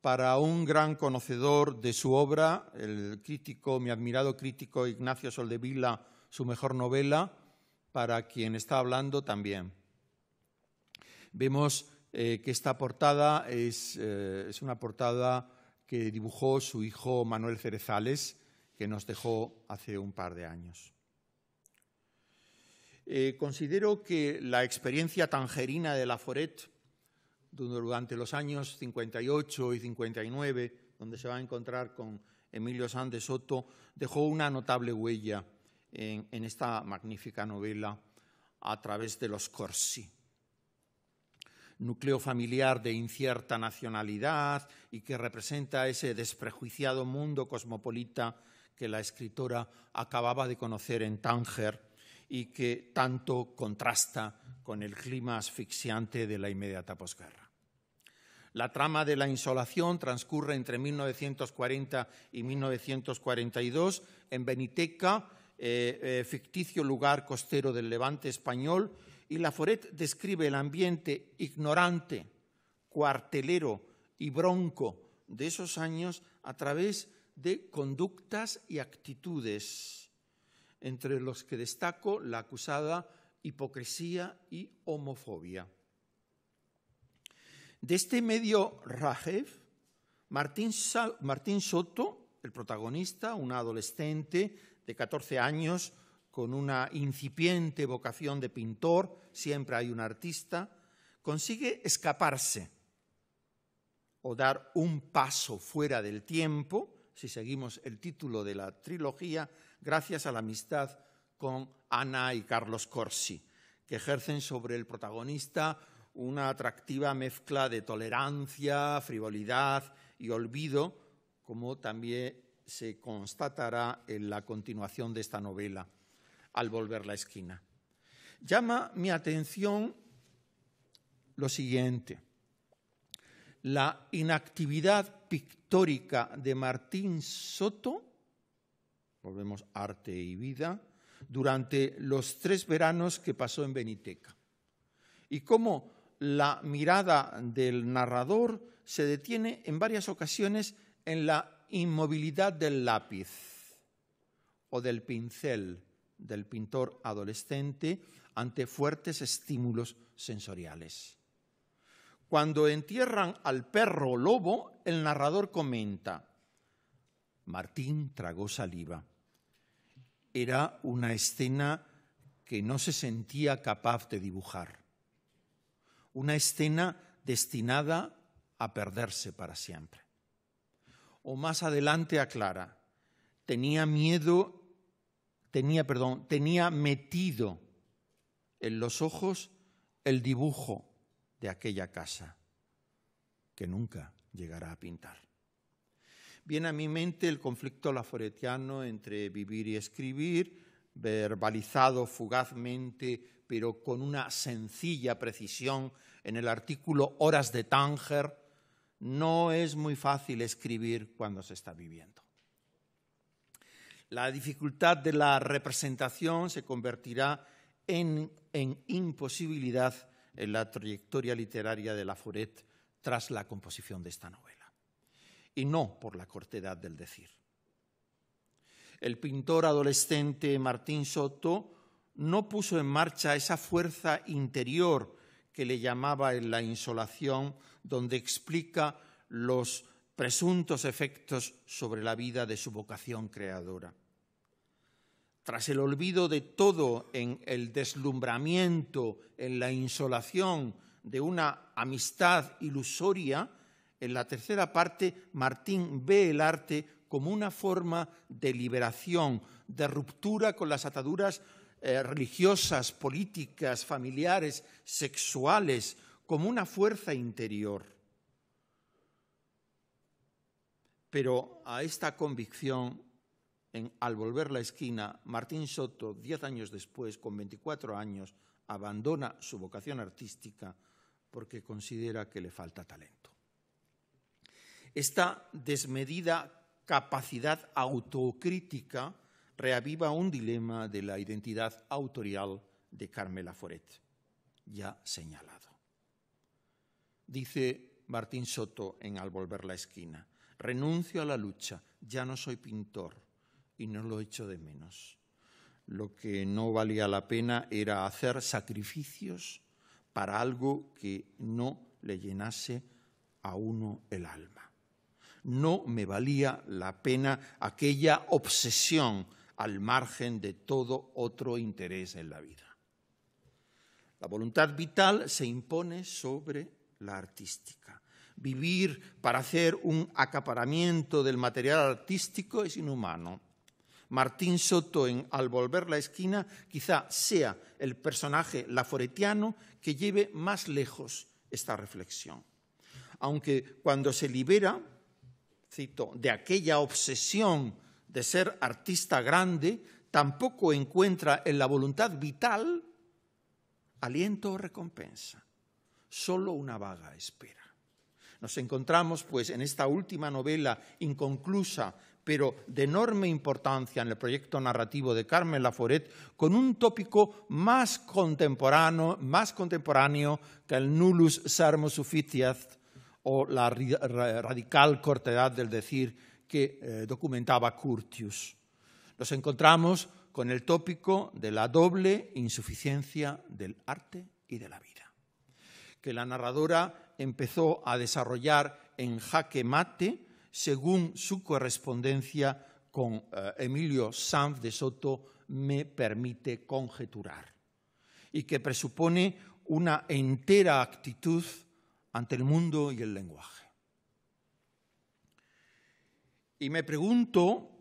para un gran conocedor de su obra, el crítico, mi admirado crítico Ignacio Soldevila, su mejor novela, para quien está hablando también. Vemos eh, que esta portada es, eh, es una portada que dibujó su hijo Manuel Cerezales, que nos dejó hace un par de años. Eh, considero que la experiencia tangerina de Laforet durante los años 58 y 59, donde se va a encontrar con Emilio Sanz de Soto, dejó una notable huella en, en esta magnífica novela a través de los Corsi. Núcleo familiar de incierta nacionalidad y que representa ese desprejuiciado mundo cosmopolita que la escritora acababa de conocer en Tánger y que tanto contrasta con el clima asfixiante de la inmediata posguerra. La trama de la insolación transcurre entre 1940 y 1942 en Beniteca, eh, eh, ficticio lugar costero del levante español, y Laforet describe el ambiente ignorante, cuartelero y bronco de esos años a través de conductas y actitudes, entre los que destaco la acusada hipocresía y homofobia. De este medio Rajev, Martín, Soto, el protagonista, un adolescente de 14 años con una incipiente vocación de pintor, siempre hay un artista, consigue escaparse o dar un paso fuera del tiempo, si seguimos el título de la trilogía, gracias a la amistad con Ana y Carlos Corsi, que ejercen sobre el protagonista una atractiva mezcla de tolerancia, frivolidad y olvido, como también se constatará en la continuación de esta novela, al volver la esquina. Llama mi atención lo siguiente. La inactividad pictórica de Martín Soto, volvemos arte y vida, durante los tres veranos que pasó en Beniteca. Y cómo la mirada del narrador se detiene en varias ocasiones en la inmovilidad del lápiz o del pincel del pintor adolescente ante fuertes estímulos sensoriales. Cuando entierran al perro lobo, el narrador comenta, Martín tragó saliva. Era una escena que no se sentía capaz de dibujar una escena destinada a perderse para siempre. O más adelante aclara, tenía miedo, tenía, perdón, tenía metido en los ojos el dibujo de aquella casa que nunca llegará a pintar. Viene a mi mente el conflicto laforetiano entre vivir y escribir, verbalizado fugazmente pero con una sencilla precisión en el artículo Horas de Tánger, no es muy fácil escribir cuando se está viviendo. La dificultad de la representación se convertirá en, imposibilidad en la trayectoria literaria de Laforet tras la composición de esta novela, y no por la cortedad del decir. El pintor adolescente Martín Soto no puso en marcha esa fuerza interior que le llamaba en la insolación, donde explica los presuntos efectos sobre la vida de su vocación creadora. Tras el olvido de todo en el deslumbramiento, en la insolación de una amistad ilusoria, en la tercera parte Martín ve el arte como una forma de liberación, de ruptura con las ataduras eh, religiosas, políticas, familiares, sexuales, como una fuerza interior. Pero a esta convicción, al volver la esquina, Martín Soto, diez años después, con 24 años, abandona su vocación artística porque considera que le falta talento. Esta desmedida capacidad autocrítica reaviva un dilema de la identidad autorial de Carmela Foret, ya señalado. Dice Martín Soto en Al volver la esquina, renuncio a la lucha, ya no soy pintor y no lo echo de menos. Lo que no valía la pena era hacer sacrificios para algo que no le llenase a uno el alma. No me valía la pena aquella obsesión al margen de todo otro interés en la vida. La voluntad vital se impone sobre la artística. Vivir para hacer un acaparamiento del material artístico es inhumano. Martín Soto en Al volver la esquina quizá sea el personaje laforetiano que lleve más lejos esta reflexión. Aunque cuando se libera, cito, de aquella obsesión de ser artista grande, tampoco encuentra en la voluntad vital aliento o recompensa, solo una vaga espera. Nos encontramos, pues, en esta última novela inconclusa, pero de enorme importancia en el proyecto narrativo de Carmen Laforet, con un tópico más contemporáneo, más contemporáneo que el nullus sermo sufficiat o la radical cortedad del decir que eh, documentaba Curtius. Nos encontramos con el tópico de la doble insuficiencia del arte y de la vida, que la narradora empezó a desarrollar en jaque mate según su correspondencia con eh, Emilio Sanz de Soto me permite conjeturar, y que presupone una entera actitud ante el mundo y el lenguaje. Y me pregunto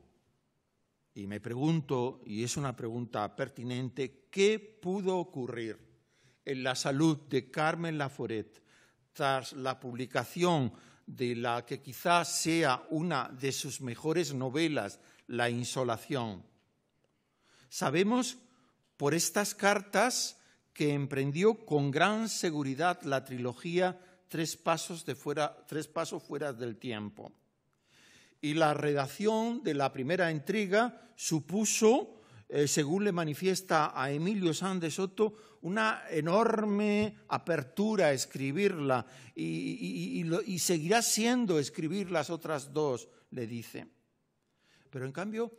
y me pregunto, y es una pregunta pertinente, ¿qué pudo ocurrir en la salud de Carmen Laforet tras la publicación de la que quizás sea una de sus mejores novelas, La Insolación? Sabemos por estas cartas que emprendió con gran seguridad la trilogía Tres pasos, de fuera, tres pasos fuera del tiempo y la redacción de la primera entrega supuso, eh, según le manifiesta a Emilio San de Soto, una enorme apertura a escribirla y, seguirá siendo escribir las otras dos, le dice. Pero en cambio,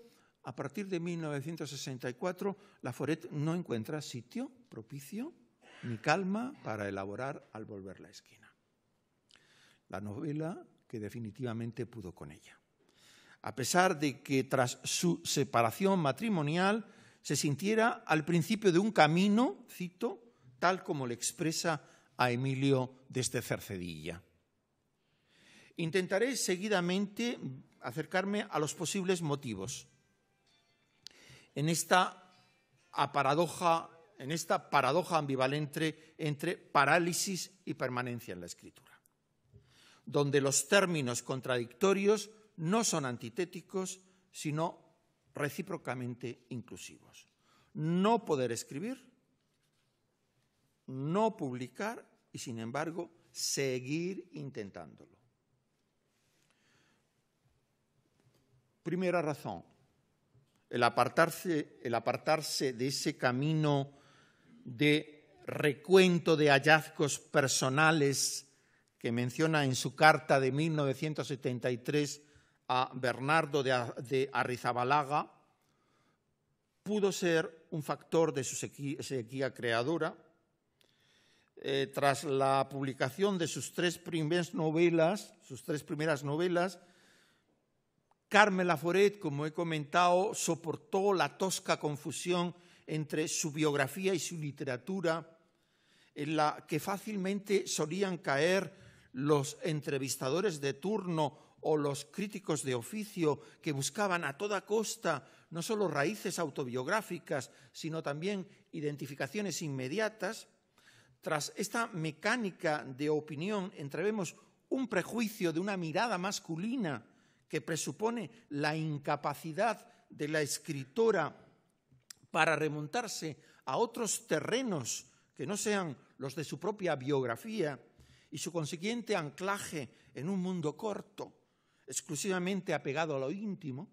a partir de 1964, la Foret no encuentra sitio propicio ni calma para elaborar al volver la esquina. La novela que definitivamente pudo con ella. A pesar de que tras su separación matrimonial se sintiera al principio de un camino, cito, tal como le expresa a Emilio desde Cercedilla. Intentaré seguidamente acercarme a los posibles motivos. En esta paradoja, en esta paradoja ambivalente entre parálisis y permanencia en la escritura, donde los términos contradictorios no son antitéticos, sino recíprocamente inclusivos. No poder escribir, no publicar y, sin embargo, seguir intentándolo. Primera razón, el apartarse, el apartarse de ese camino de recuento de hallazgos personales que menciona en su carta de 1973 a Bernardo de Arrizabalaga pudo ser un factor de su sequía creadora. Eh, tras la publicación de sus tres primeras novelas, sus tres primeras novelas, Carmen Laforet, como he comentado, soportó la tosca confusión entre su biografía y su literatura, en la que fácilmente solían caer los entrevistadores de turno o los críticos de oficio que buscaban a toda costa no solo raíces autobiográficas, sino también identificaciones inmediatas, tras esta mecánica de opinión entrevemos un prejuicio de una mirada masculina que presupone la incapacidad de la escritora para remontarse a otros terrenos que no sean los de su propia biografía y su consiguiente anclaje en un mundo corto exclusivamente apegado a lo íntimo,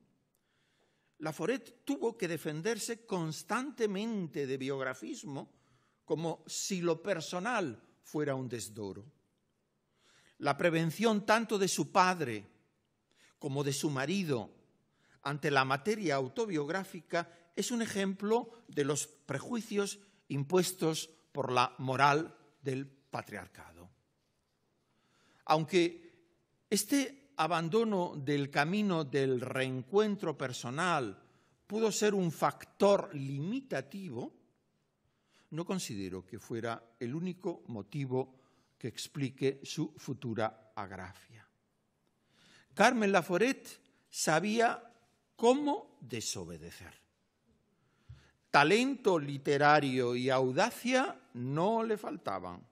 Laforet tuvo que defenderse constantemente de biografismo como si lo personal fuera un desdoro. La prevención tanto de su padre como de su marido ante la materia autobiográfica es un ejemplo de los prejuicios impuestos por la moral del patriarcado. Aunque este abandono del camino del reencuentro personal pudo ser un factor limitativo, no considero que fuera el único motivo que explique su futura agrafia. Carmen Laforet sabía cómo desobedecer. Talento literario y audacia no le faltaban.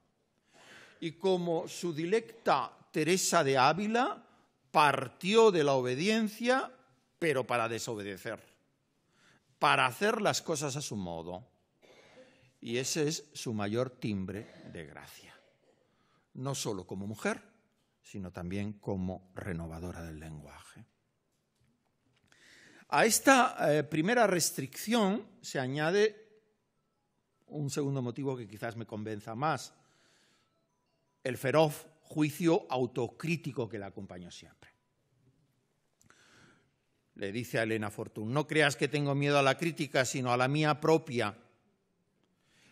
Y como su dilecta Teresa de Ávila, partió de la obediencia, pero para desobedecer, para hacer las cosas a su modo. Y ese es su mayor timbre de gracia, no solo como mujer, sino también como renovadora del lenguaje. A esta eh, primera restricción se añade un segundo motivo que quizás me convenza más, el feroz juicio autocrítico que la acompañó siempre. Le dice a Elena Fortún, no creas que tengo miedo a la crítica, sino a la mía propia.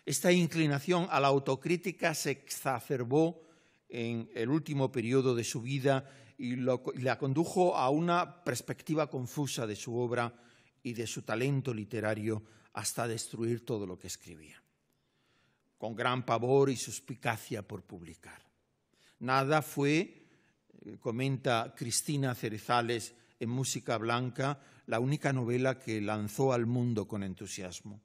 Esta inclinación a la autocrítica se exacerbó en el último periodo de su vida y, la condujo a una perspectiva confusa de su obra y de su talento literario hasta destruir todo lo que escribía, con gran pavor y suspicacia por publicar. Nada fue, eh, comenta Cristina Cerezales en Música Blanca, la única novela que lanzó al mundo con entusiasmo.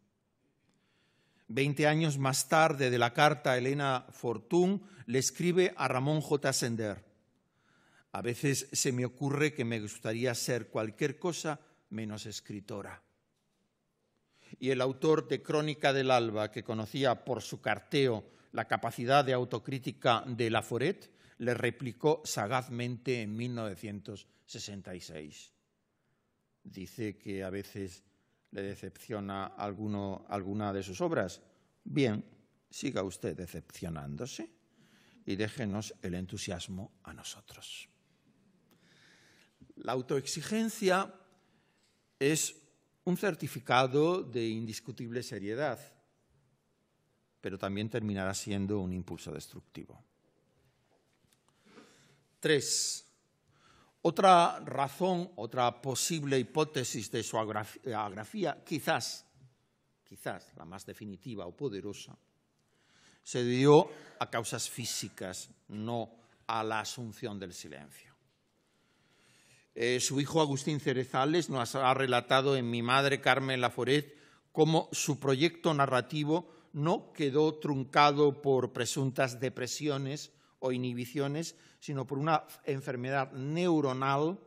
Veinte años más tarde de la carta, Elena Fortún le escribe a Ramón J. Sender. A veces se me ocurre que me gustaría ser cualquier cosa menos escritora. Y el autor de Crónica del Alba, que conocía por su carteo la capacidad de autocrítica de Laforet, le replicó sagazmente en 1966. Dice que a veces le decepciona alguna de sus obras, bien, siga usted decepcionándose y déjenos el entusiasmo a nosotros. La autoexigencia es un certificado de indiscutible seriedad, pero también terminará siendo un impulso destructivo. Tres, otra razón, otra posible hipótesis de su agrafía, quizás, quizás la más definitiva o poderosa, se dio a causas físicas, no a la asunción del silencio. Eh, su hijo Agustín Cerezales nos ha relatado en Mi madre Carmen Laforet cómo su proyecto narrativo no quedó truncado por presuntas depresiones o inhibiciones, sino por una enfermedad neuronal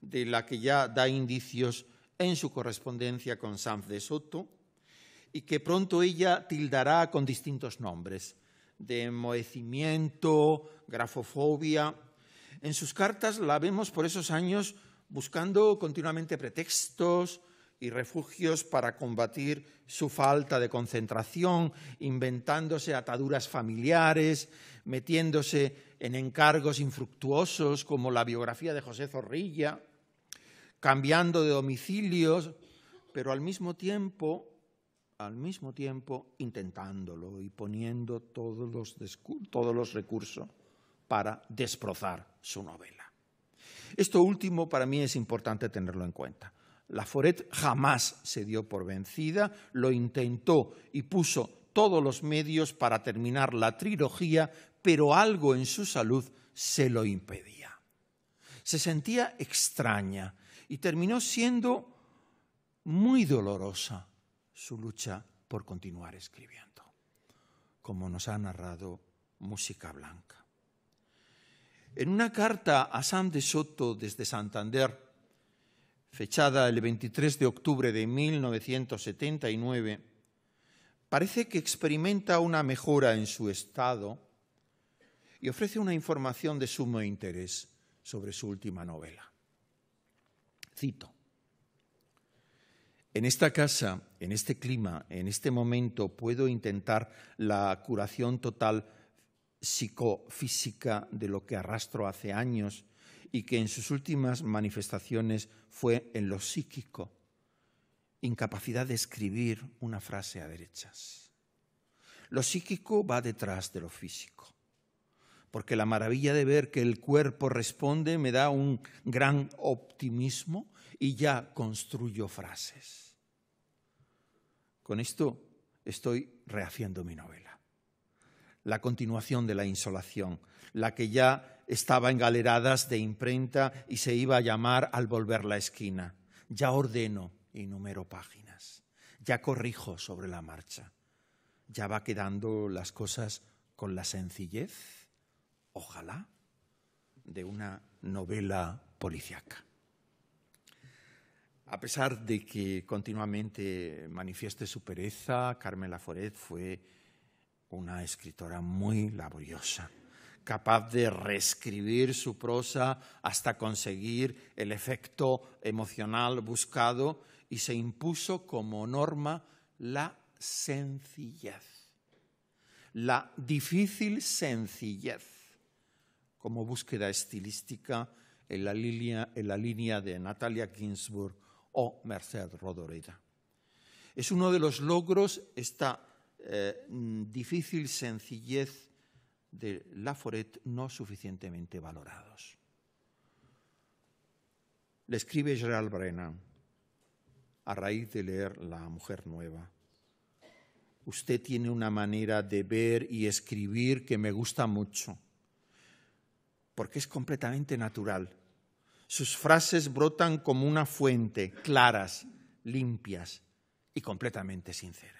de la que ya da indicios en su correspondencia con Sanz de Soto y que pronto ella tildará con distintos nombres, de enmohecimiento, grafofobia. En sus cartas la vemos por esos años buscando continuamente pretextos, y refugios para combatir su falta de concentración, inventándose ataduras familiares, metiéndose en encargos infructuosos como la biografía de José Zorrilla, cambiando de domicilios, pero al mismo tiempo, al mismo tiempo intentándolo y poniendo todos los, todos los recursos para desprozar su novela. Esto último para mí es importante tenerlo en cuenta. La Foret jamás se dio por vencida, lo intentó y puso todos los medios para terminar la trilogía, pero algo en su salud se lo impedía. Se sentía extraña y terminó siendo muy dolorosa su lucha por continuar escribiendo, como nos ha narrado Música Blanca. En una carta a Sam de Soto desde Santander, fechada el 23 de octubre de 1979, parece que experimenta una mejora en su estado y ofrece una información de sumo interés sobre su última novela. Cito. En esta casa, en este clima, en este momento, puedo intentar la curación total psicofísica de lo que arrastro hace años y que en sus últimas manifestaciones fue en lo psíquico, incapacidad de escribir una frase a derechas. Lo psíquico va detrás de lo físico, porque la maravilla de ver que el cuerpo responde me da un gran optimismo y ya construyo frases. Con esto estoy rehaciendo mi novela, la continuación de la insolación, la que ya estaba en galeradas de imprenta y se iba a llamar al volver la esquina. Ya ordeno y número páginas. Ya corrijo sobre la marcha. Ya va quedando las cosas con la sencillez, ojalá, de una novela policiaca. A pesar de que continuamente manifieste su pereza, Carmen Laforet fue una escritora muy laboriosa capaz de reescribir su prosa hasta conseguir el efecto emocional buscado y se impuso como norma la sencillez, la difícil sencillez como búsqueda estilística en la línea, de Natalia Ginsburg o Merced Rodoreda. Es uno de los logros esta eh, difícil sencillez de Laforet no suficientemente valorados. Le escribe Gerald Brennan a raíz de leer La Mujer Nueva. Usted tiene una manera de ver y escribir que me gusta mucho, porque es completamente natural. Sus frases brotan como una fuente, claras, limpias y completamente sinceras.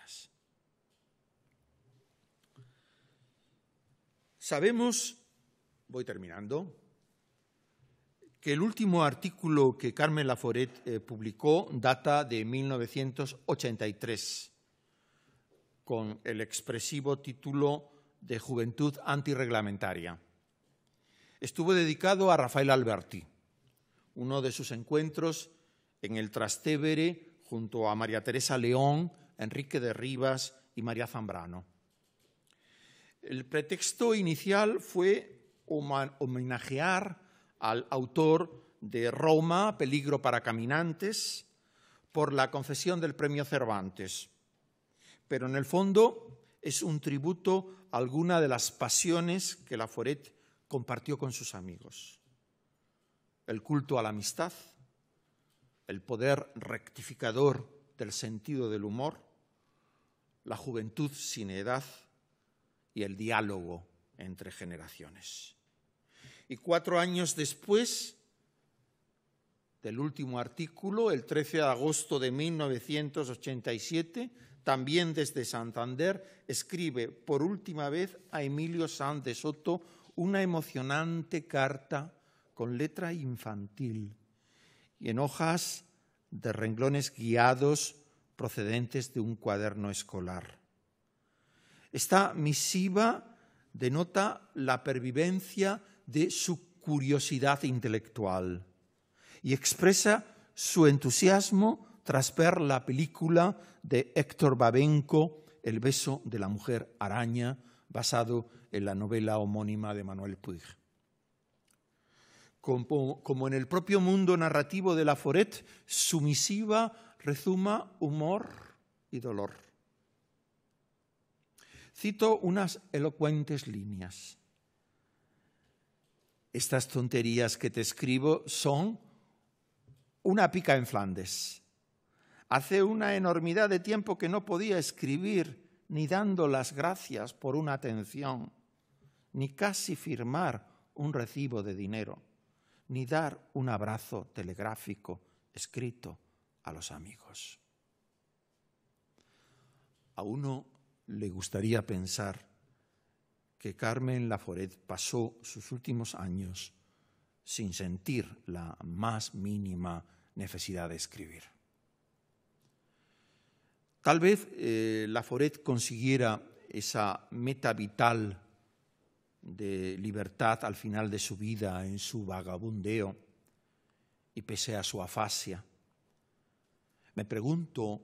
Sabemos, voy terminando, que el último artículo que Carmen Laforet eh, publicó data de 1983, con el expresivo título de Juventud Antirreglamentaria. Estuvo dedicado a Rafael Alberti, uno de sus encuentros en el Trastevere junto a María Teresa León, Enrique de Rivas y María Zambrano. El pretexto inicial fue homenajear al autor de Roma, Peligro para Caminantes, por la concesión del premio Cervantes. Pero en el fondo es un tributo a alguna de las pasiones que Laforet compartió con sus amigos. El culto a la amistad, el poder rectificador del sentido del humor, la juventud sin edad, y el diálogo entre generaciones. Y cuatro años después del último artículo, el 13 de agosto de 1987, también desde Santander, escribe por última vez a Emilio Sanz de Soto una emocionante carta con letra infantil y en hojas de renglones guiados procedentes de un cuaderno escolar. Esta misiva denota la pervivencia de su curiosidad intelectual y expresa su entusiasmo tras ver la película de Héctor Babenco, El beso de la mujer araña, basado en la novela homónima de Manuel Puig. Como, en el propio mundo narrativo de la Foret, su misiva rezuma humor y dolor. Cito unas elocuentes líneas. Estas tonterías que te escribo son una pica en Flandes. Hace una enormidad de tiempo que no podía escribir ni dando las gracias por una atención, ni casi firmar un recibo de dinero, ni dar un abrazo telegráfico escrito a los amigos. A uno le gustaría pensar que Carmen Laforet pasó sus últimos años sin sentir la más mínima necesidad de escribir. Tal vez eh, Laforet consiguiera esa meta vital de libertad al final de su vida en su vagabundeo y pese a su afasia. Me pregunto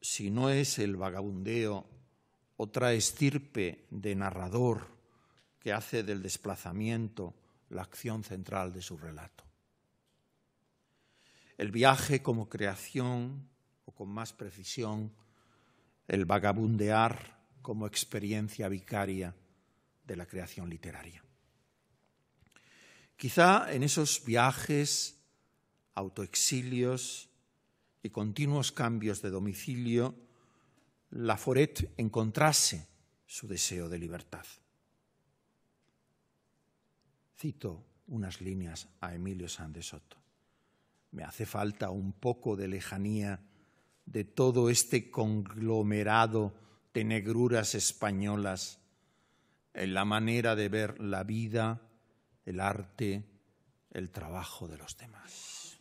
si no es el vagabundeo otra estirpe de narrador que hace del desplazamiento la acción central de su relato. El viaje como creación, o con más precisión, el vagabundear como experiencia vicaria de la creación literaria. Quizá en esos viajes, autoexilios y continuos cambios de domicilio, Laforet encontrase su deseo de libertad. Cito unas líneas a Emilio Soto. Me hace falta un poco de lejanía de todo este conglomerado de negruras españolas en la manera de ver la vida, el arte, el trabajo de los demás.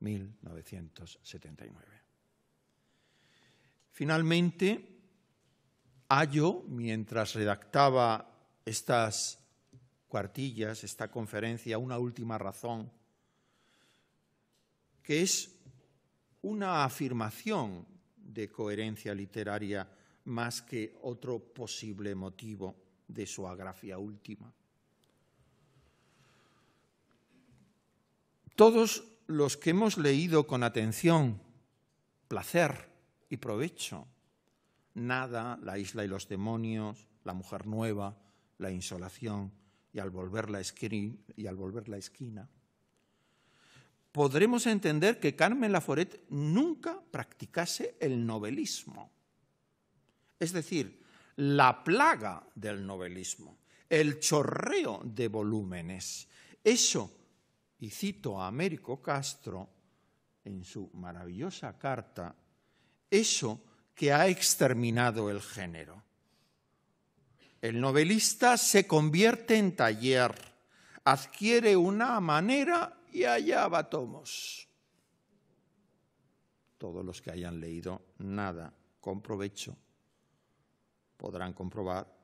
1979. Finalmente, hallo, mientras redactaba estas cuartillas esta conferencia una última razón, que es una afirmación de coherencia literaria más que otro posible motivo de su agrafia última. Todos los que hemos leído con atención, placer y provecho, nada, la isla y los demonios, la mujer nueva, la insolación y al volver la, y al volver la esquina, podremos entender que Carmen Laforet nunca practicase el novelismo. Es decir, la plaga del novelismo, el chorreo de volúmenes. Eso, y cito a Américo Castro en su maravillosa carta, eso que ha exterminado el género. El novelista se convierte en taller, adquiere una manera y allá va tomos. Todos los que hayan leído nada con provecho podrán comprobar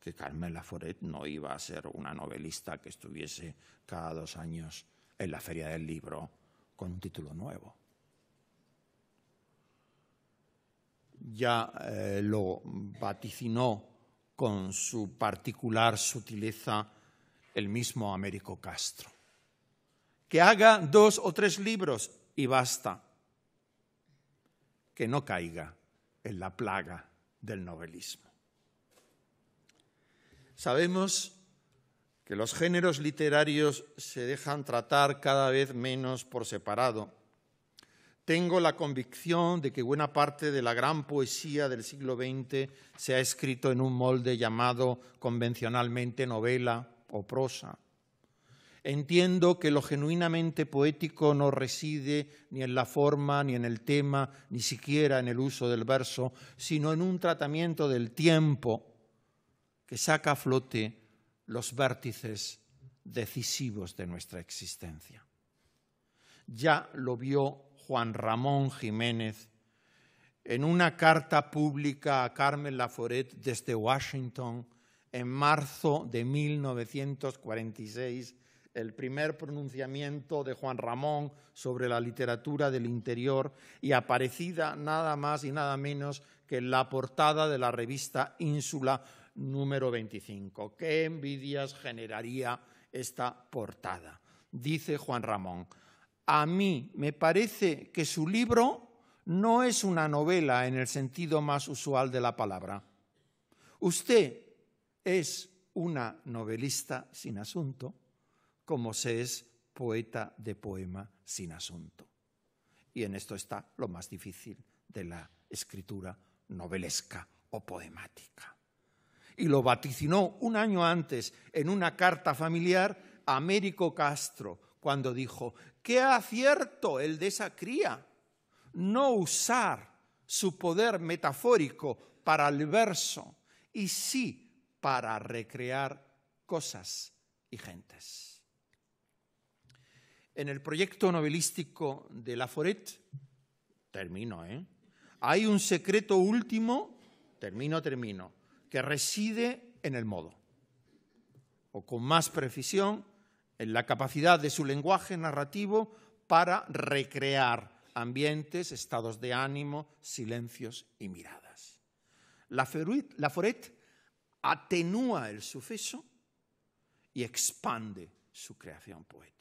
que Carmen Laforet no iba a ser una novelista que estuviese cada dos años en la Feria del Libro con un título nuevo. Ya eh, lo vaticinó con su particular sutileza el mismo Américo Castro que haga dos o tres libros y basta. Que no caiga en la plaga del novelismo. Sabemos que los géneros literarios se dejan tratar cada vez menos por separado. Tengo la convicción de que buena parte de la gran poesía del siglo XX se ha escrito en un molde llamado convencionalmente novela o prosa. Entiendo que lo genuinamente poético no reside ni en la forma, ni en el tema, ni siquiera en el uso del verso, sino en un tratamiento del tiempo que saca a flote los vértices decisivos de nuestra existencia. Ya lo vio Juan Ramón Jiménez en una carta pública a Carmen Laforet desde Washington en marzo de 1946 el primer pronunciamiento de Juan Ramón sobre la literatura del interior y aparecida nada más y nada menos que en la portada de la revista Ínsula número 25. ¿Qué envidias generaría esta portada? Dice Juan Ramón, a mí me parece que su libro no es una novela en el sentido más usual de la palabra. Usted es una novelista sin asunto como se es poeta de poema sin asunto. Y en esto está lo más difícil de la escritura novelesca o poemática. Y lo vaticinó un año antes en una carta familiar a Américo Castro, cuando dijo, qué acierto el de esa cría, no usar su poder metafórico para el verso y sí para recrear cosas y gentes. En el proyecto novelístico de Laforet, termino, ¿eh? Hay un secreto último, termino, termino, que reside en el modo, o con más precisión, en la capacidad de su lenguaje narrativo para recrear ambientes, estados de ánimo, silencios y miradas. Laforet atenúa el suceso y expande su creación poética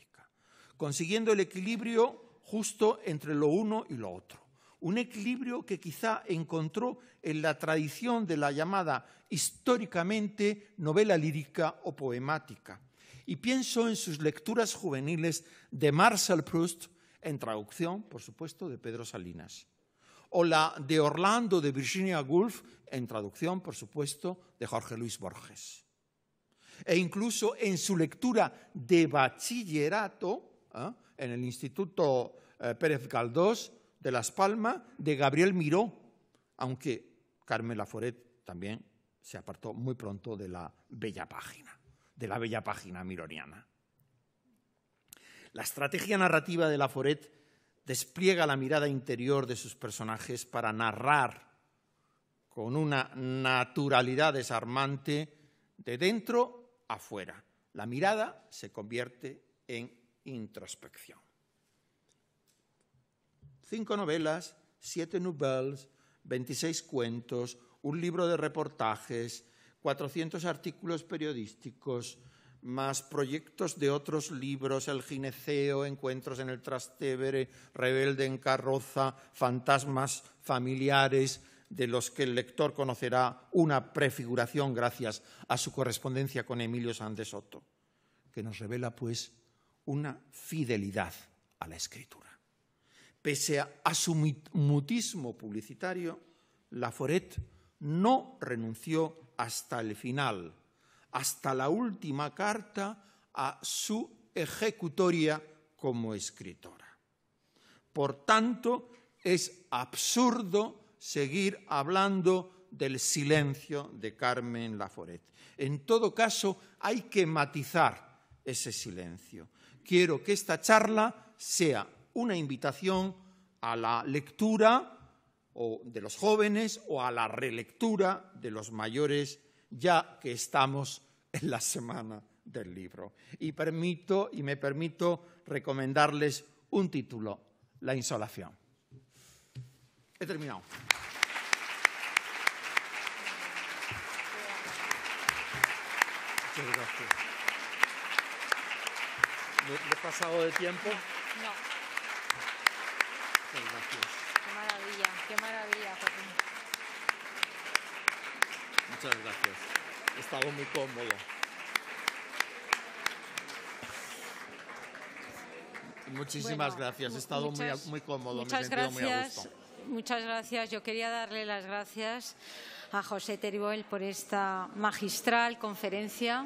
consiguiendo el equilibrio justo entre lo uno y lo otro. Un equilibrio que quizá encontró en la tradición de la llamada históricamente novela lírica o poemática. Y pienso en sus lecturas juveniles de Marcel Proust, en traducción, por supuesto, de Pedro Salinas, o la de Orlando de Virginia Woolf, en traducción, por supuesto, de Jorge Luis Borges. E incluso en su lectura de bachillerato, ¿eh? en el Instituto eh, Pérez Galdós de Las Palmas de Gabriel Miró, aunque Carmen Laforet también se apartó muy pronto de la bella página, de la bella página mironiana. La estrategia narrativa de Laforet despliega la mirada interior de sus personajes para narrar con una naturalidad desarmante de dentro a fuera La mirada se convierte en introspección. Cinco novelas, siete nouvelles, 26 cuentos, un libro de reportajes, 400 artículos periodísticos, más proyectos de otros libros, El gineceo, Encuentros en el Trastevere, Rebelde en carroza, Fantasmas familiares, de los que el lector conocerá una prefiguración gracias a su correspondencia con Emilio Sánchez Soto, que nos revela, pues, una fidelidad a la escritura. Pese a, su mutismo publicitario, Laforet no renunció hasta el final, hasta la última carta, a su ejecutoria como escritora. Por tanto, es absurdo seguir hablando del silencio de Carmen Laforet. En todo caso, hay que matizar ese silencio. Quiero que esta charla sea una invitación a la lectura o de los jóvenes o a la relectura de los mayores, ya que estamos en la semana del libro. Y permito y me permito recomendarles un título, La insolación. He terminado. Muchas gracias. ¿Me, he pasado de tiempo? No. Muchas gracias. Qué maravilla, Joaquín. Muchas gracias. He estado muy cómodo. Muchísimas Bueno, gracias. He estado muy, muchas- muy cómodo. Muchas me he sentido muy a gracias. gusto. Muchas gracias. Yo quería darle las gracias a José Teruel por esta magistral conferencia.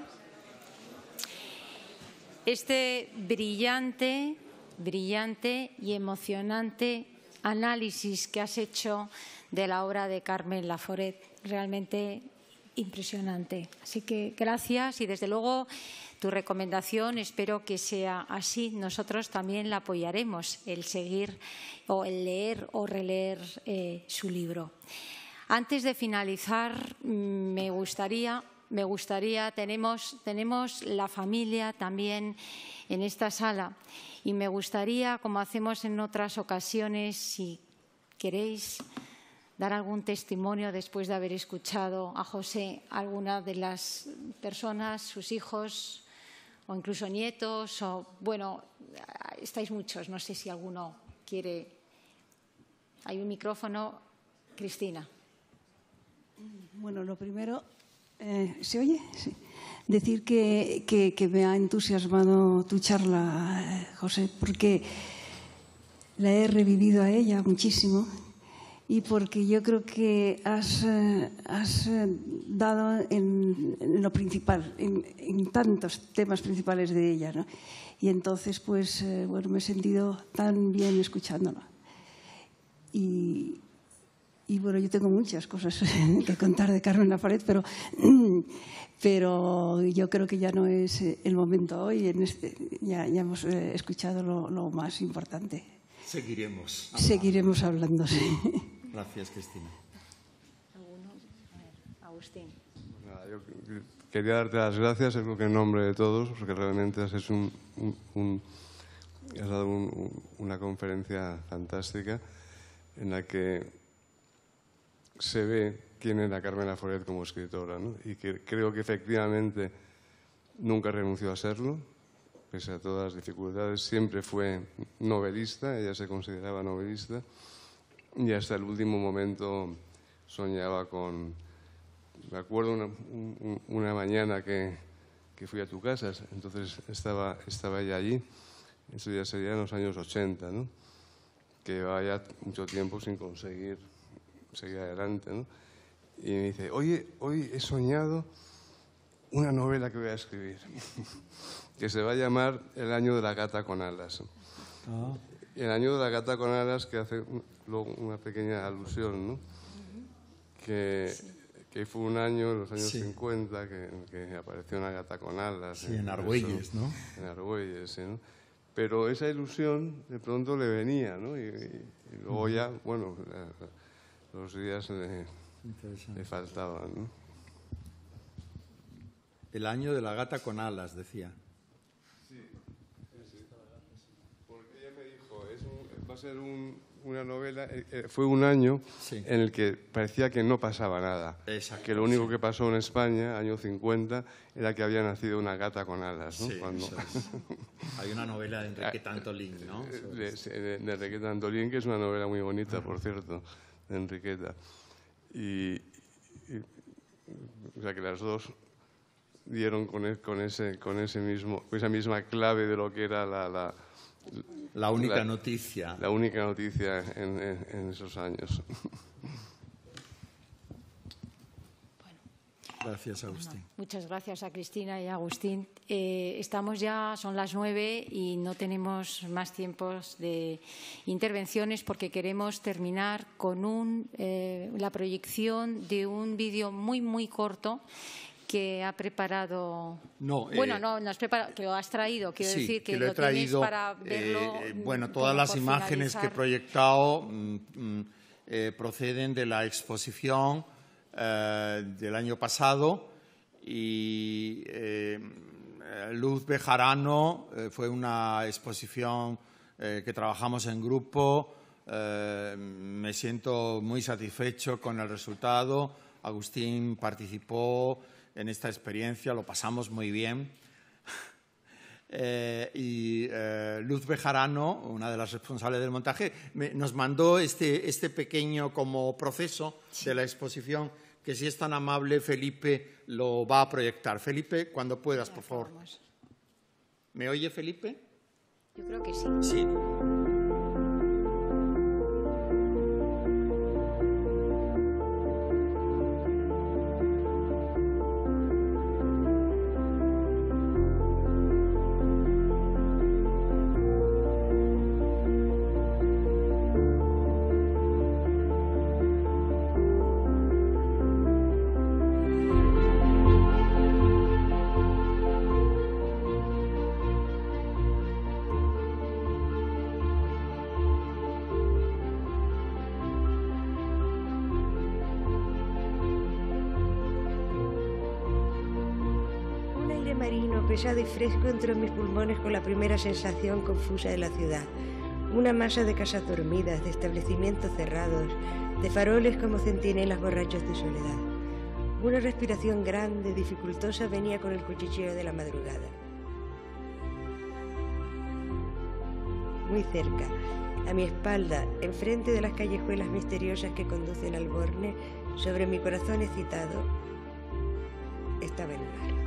Este brillante, brillante y emocionante análisis que has hecho de la obra de Carmen Laforet. Realmente impresionante. Así que gracias y desde luego tu recomendación espero que sea así. Nosotros también la apoyaremos, el seguir o el leer o releer eh, su libro. Antes de finalizar, mm, me gustaría, me gustaría, tenemos, tenemos la familia también en esta sala y me gustaría, como hacemos en otras ocasiones, si queréis dar algún testimonio después de haber escuchado a José, alguna de las personas, sus hijos o incluso nietos, o bueno, estáis muchos, no sé si alguno quiere. Hay un micrófono, Cristina. Bueno, lo primero, eh, ¿se oye? Sí. Decir que, que- me ha entusiasmado tu charla, eh, José, porque la he revivido a ella muchísimo y porque yo creo que has, eh, has eh, dado en, lo principal, en, en tantos temas principales de ella, ¿no? Y entonces, pues, bueno, me he sentido tan bien escuchándola. Y, y bueno, yo tengo muchas cosas que contar de Carmen Laforet, pero, pero yo creo que ya no es eh, el momento hoy. En este, ya, ya hemos eh, escuchado lo, lo más importante. Seguiremos. Seguiremos hablando. sí. Gracias, Cristina. ¿Alguno? A ver, Agustín. Yo quería darte las gracias, creo que en nombre de todos, porque realmente has hecho un, un- un- has dado un- un- una conferencia fantástica en la que se ve quién era Carmen Laforet como escritora, y que creo que efectivamente nunca renunció a serlo, pese a todas las dificultades, siempre fue novelista, ella se consideraba novelista, y hasta el último momento soñaba con, me acuerdo una, un- un- una mañana que, que fui a tu casa, entonces estaba, estaba ella allí, eso ya sería en los años 80, ¿no? que llevaba ya mucho tiempo sin conseguir seguir adelante. ¿no? Y me dice, oye, hoy he soñado una novela que voy a escribir, que se va a llamar El año de la gata con alas. El año de la gata con alas que hace luego una pequeña alusión, ¿no? que, que fue un año, en los años Sí. 50, que, en que apareció una gata con alas. Sí, en eso, Argüelles, ¿no? En Argüelles, sí, ¿no? Pero esa ilusión de pronto le venía, ¿no? Y, y- y luego ya, bueno, la- los días le, le faltaban, ¿no? El año de la gata con alas, decía. Sí, porque ella me dijo, va a ser una novela, eh, eh, fue un año en el que parecía que no pasaba nada. que lo único que pasó en España, año 50, era que había nacido una gata con alas. ¿no? Hay una novela de Enrique ah, Antolín, ¿no? De, de, Enriqueta Antolín, que es una novela muy bonita, por cierto, de Enriqueta. Y, o sea que las dos dieron con, e, con, ese, con ese mismo, esa misma clave de lo que era la, la, la única noticia. La única noticia en, en, esos años. Gracias, Agustín. muchas gracias a Cristina y a Agustín. Eh, estamos ya, son las nueve y no tenemos más tiempos de intervenciones porque queremos terminar con un, eh, la proyección de un vídeo muy, muy corto que ha preparado. No, bueno, eh, no, no has preparado, que lo has traído, quiero decir que, lo, traído, para verlo. Eh, bueno, todas las imágenes que he proyectado mm, mm, eh, proceden de la exposición del año pasado y Luz Bejarano fue una exposición que trabajamos en grupo. me siento muy satisfecho con el resultado. Agustín participó en esta experiencia, lo pasamos muy bien. Eh, y eh, Luz Bejarano, una de las responsables del montaje, nos mandó este, este pequeño como proceso de la exposición que si es tan amable Felipe lo va a proyectar. Felipe, cuando puedas, por favor. ¿Me oye Felipe? Yo creo que sí. Sí. Fresco entró en mis pulmones con la primera sensación confusa de la ciudad. Una masa de casas dormidas, de establecimientos cerrados, de faroles como centinelas borrachos de soledad. Una respiración grande, dificultosa, venía con el cuchicheo de la madrugada. Muy cerca, a mi espalda, enfrente de las callejuelas misteriosas que conducen al Borne, sobre mi corazón excitado, estaba el mar.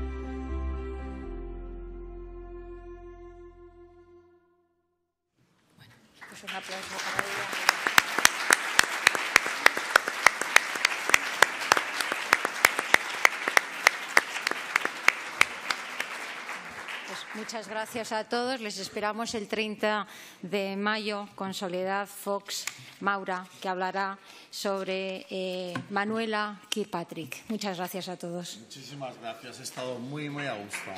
Muchas gracias a todos. Les esperamos el 30 de mayo con Soledad Fox Maura, que hablará sobre eh, Manuela Kirkpatrick. Muchas gracias a todos. Muchísimas gracias. He estado muy, muy a gusto.